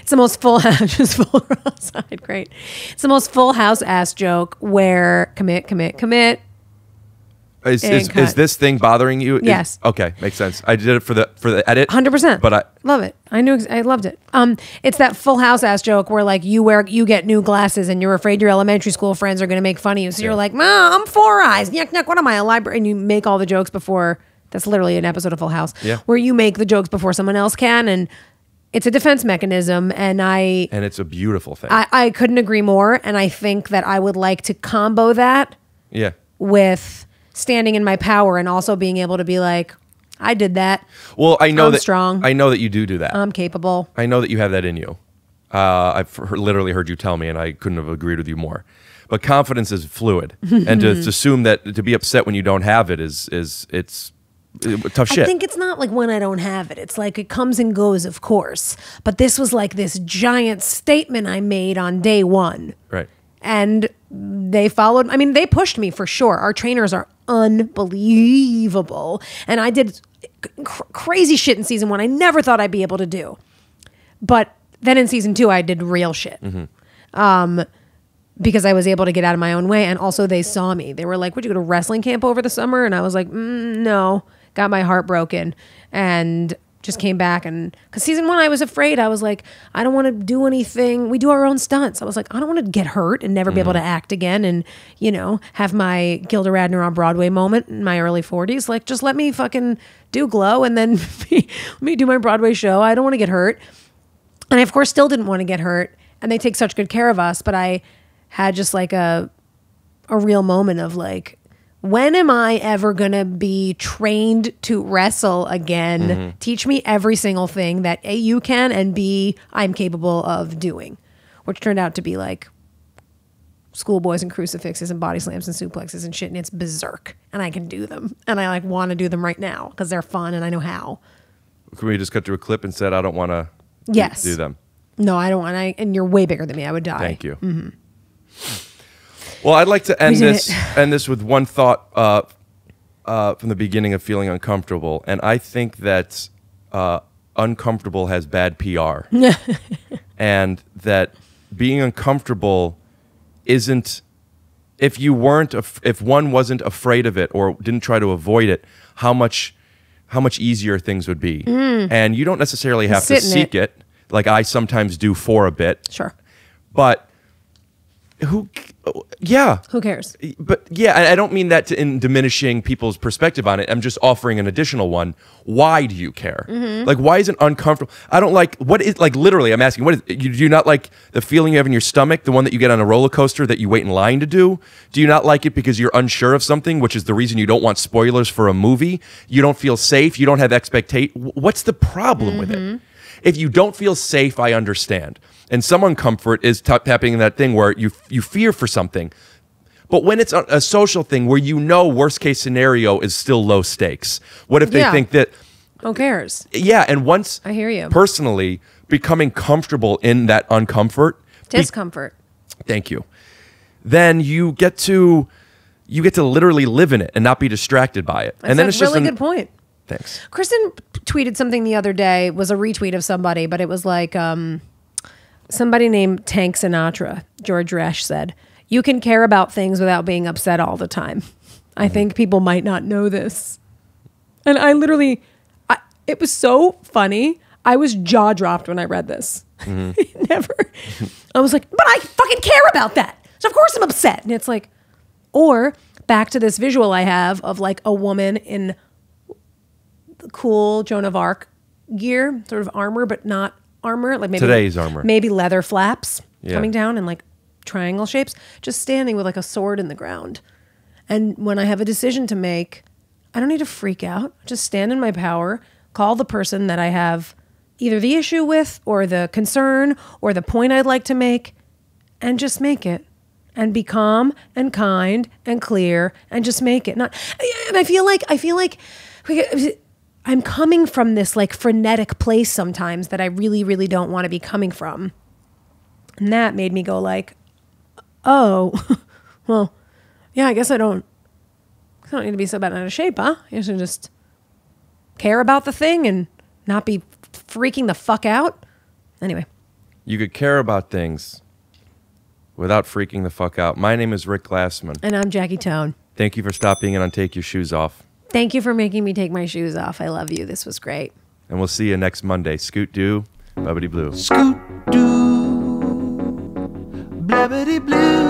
It's the most full house, just full outside. Great. It's the most full house ass joke where commit, commit, commit. Is, is, is this thing bothering you? Yes. okay, makes sense. I did it for the for the edit. Hundred percent. But I love it. I knew. Ex- I loved it. Um, it's that Full House ass joke where like you wear you get new glasses and you're afraid your elementary school friends are going to make fun of you. So you're like, "Ma, I'm four eyes. Yuck, yuck. What am I, a library?" And you make all the jokes before. That's literally an episode of Full House. Yeah. Where you make the jokes before someone else can, and it's a defense mechanism. And I, and it's a beautiful thing. I, I couldn't agree more. And I think that I would like to combo that yeah. with standing in my power and also being able to be like, I did that. Well, I know I'm that strong. I know that you do do that. I'm capable. I know that you have that in you. Uh, I've he- literally heard you tell me, and I couldn't have agreed with you more. But confidence is fluid, and to, to assume that to be upset when you don't have it is is it's uh, tough shit. I think it's not like when I don't have it. It's like it comes and goes, of course. But this was like this giant statement I made on day one. right. And they followed. I mean, they pushed me for sure. Our trainers are unbelievable. And I did cr- crazy shit in season one I never thought I'd be able to do. But then in season two, I did real shit. Um, because I was able to get out of my own way. And also, they saw me. They were like, Would you go to wrestling camp over the summer? And I was like, mm, No. Got my heart broken and just came back and because season one I was afraid. I was like, I don't want to do anything. We do our own stunts. I was like, I don't want to get hurt and never be able to mm-hmm. act again and you know have my Gilda Radner on Broadway moment in my early forties. Like, just let me fucking do glow and then let me do my Broadway show. I don't want to get hurt. And I, of course, still didn't want to get hurt. And they take such good care of us. But I had just like a a real moment of like, when am I ever gonna be trained to wrestle again? Mm-hmm. Teach me every single thing that A you can and B I'm capable of doing, which turned out to be like schoolboys and crucifixes and body slams and suplexes and shit, and it's berserk. And I can do them, and I like want to do them right now because they're fun and I know how. Can we just cut to a clip and said I don't want to Yes. do them? No, I don't want. I and you're way bigger than me. I would die. Thank you. Mm-hmm. Well, I'd like to end this it. end this with one thought uh, uh, from the beginning of feeling uncomfortable, and I think that uh, uncomfortable has bad PR, and that being uncomfortable isn't. If you weren't, if one wasn't afraid of it or didn't try to avoid it, how much, how much easier things would be. And you don't necessarily have to Mm. Seek it. it, like I sometimes do for a bit Sure. but who yeah. Who cares? but yeah I- don't mean that to, in diminishing people's perspective on it. I'm just offering an additional one. Why do you care? Mm-hmm. like why is it uncomfortable? I don't like what is like literally i'm asking what is you do you not like the feeling you have in your stomach the one that you get on a roller coaster that you wait in line to do? Do you not like it because you're unsure of something which is the reason you don't want spoilers for a movie? You don't feel safe? You don't have expectation what's the problem with Mm-hmm. it if you don't feel safe, I understand. And some uncomfort is tap tapping in that thing where you you fear for something. But when it's a, social thing where you know worst case scenario is still low stakes. What if they Yeah. think that Who cares? yeah, and once I hear you. Personally, becoming comfortable in that uncomfort Discomfort. thank you. Then you get to you get to literally live in it and not be distracted by it. That's and then a it's just really good point. Thanks. Kristen tweeted something the other day, was a retweet of somebody, but it was like um, somebody named Tank Sinatra, George Resch said, You can care about things without being upset all the time. I mm-hmm. think people might not know this. And I literally, I, it was so funny. I was jaw dropped when I read this. Mm-hmm. Never. I was like, but I fucking care about that. So of course I'm upset. And it's like, or back to this visual I have of like a woman in the cool Joan of Arc gear, sort of armor, but not armor. Like maybe Today's armor. maybe leather flaps Yeah. coming down in like triangle shapes, just standing with like a sword in the ground. And when I have a decision to make, I don't need to freak out. Just stand in my power, call the person that I have either the issue with or the concern or the point I'd like to make, and just make it. And be calm and kind and clear and just make it. Not I feel like I feel like I'm coming from this like frenetic place sometimes that I really, really don't want to be coming from. And that made me go like, oh, well, yeah, I guess I don't, I don't need to be so bad out of shape, huh? You should just care about the thing and not be freaking the fuck out. Anyway, You could care about things without freaking the fuck out. My name is Rick Glassman. and I'm Jackie Tohn. Thank you for stopping in on Take Your Shoes Off. Thank you for making me take my shoes off. I love you. This was great. And we'll see you next Monday. Scoot doo, bubbity blue. Scoot doo, blabbity blue.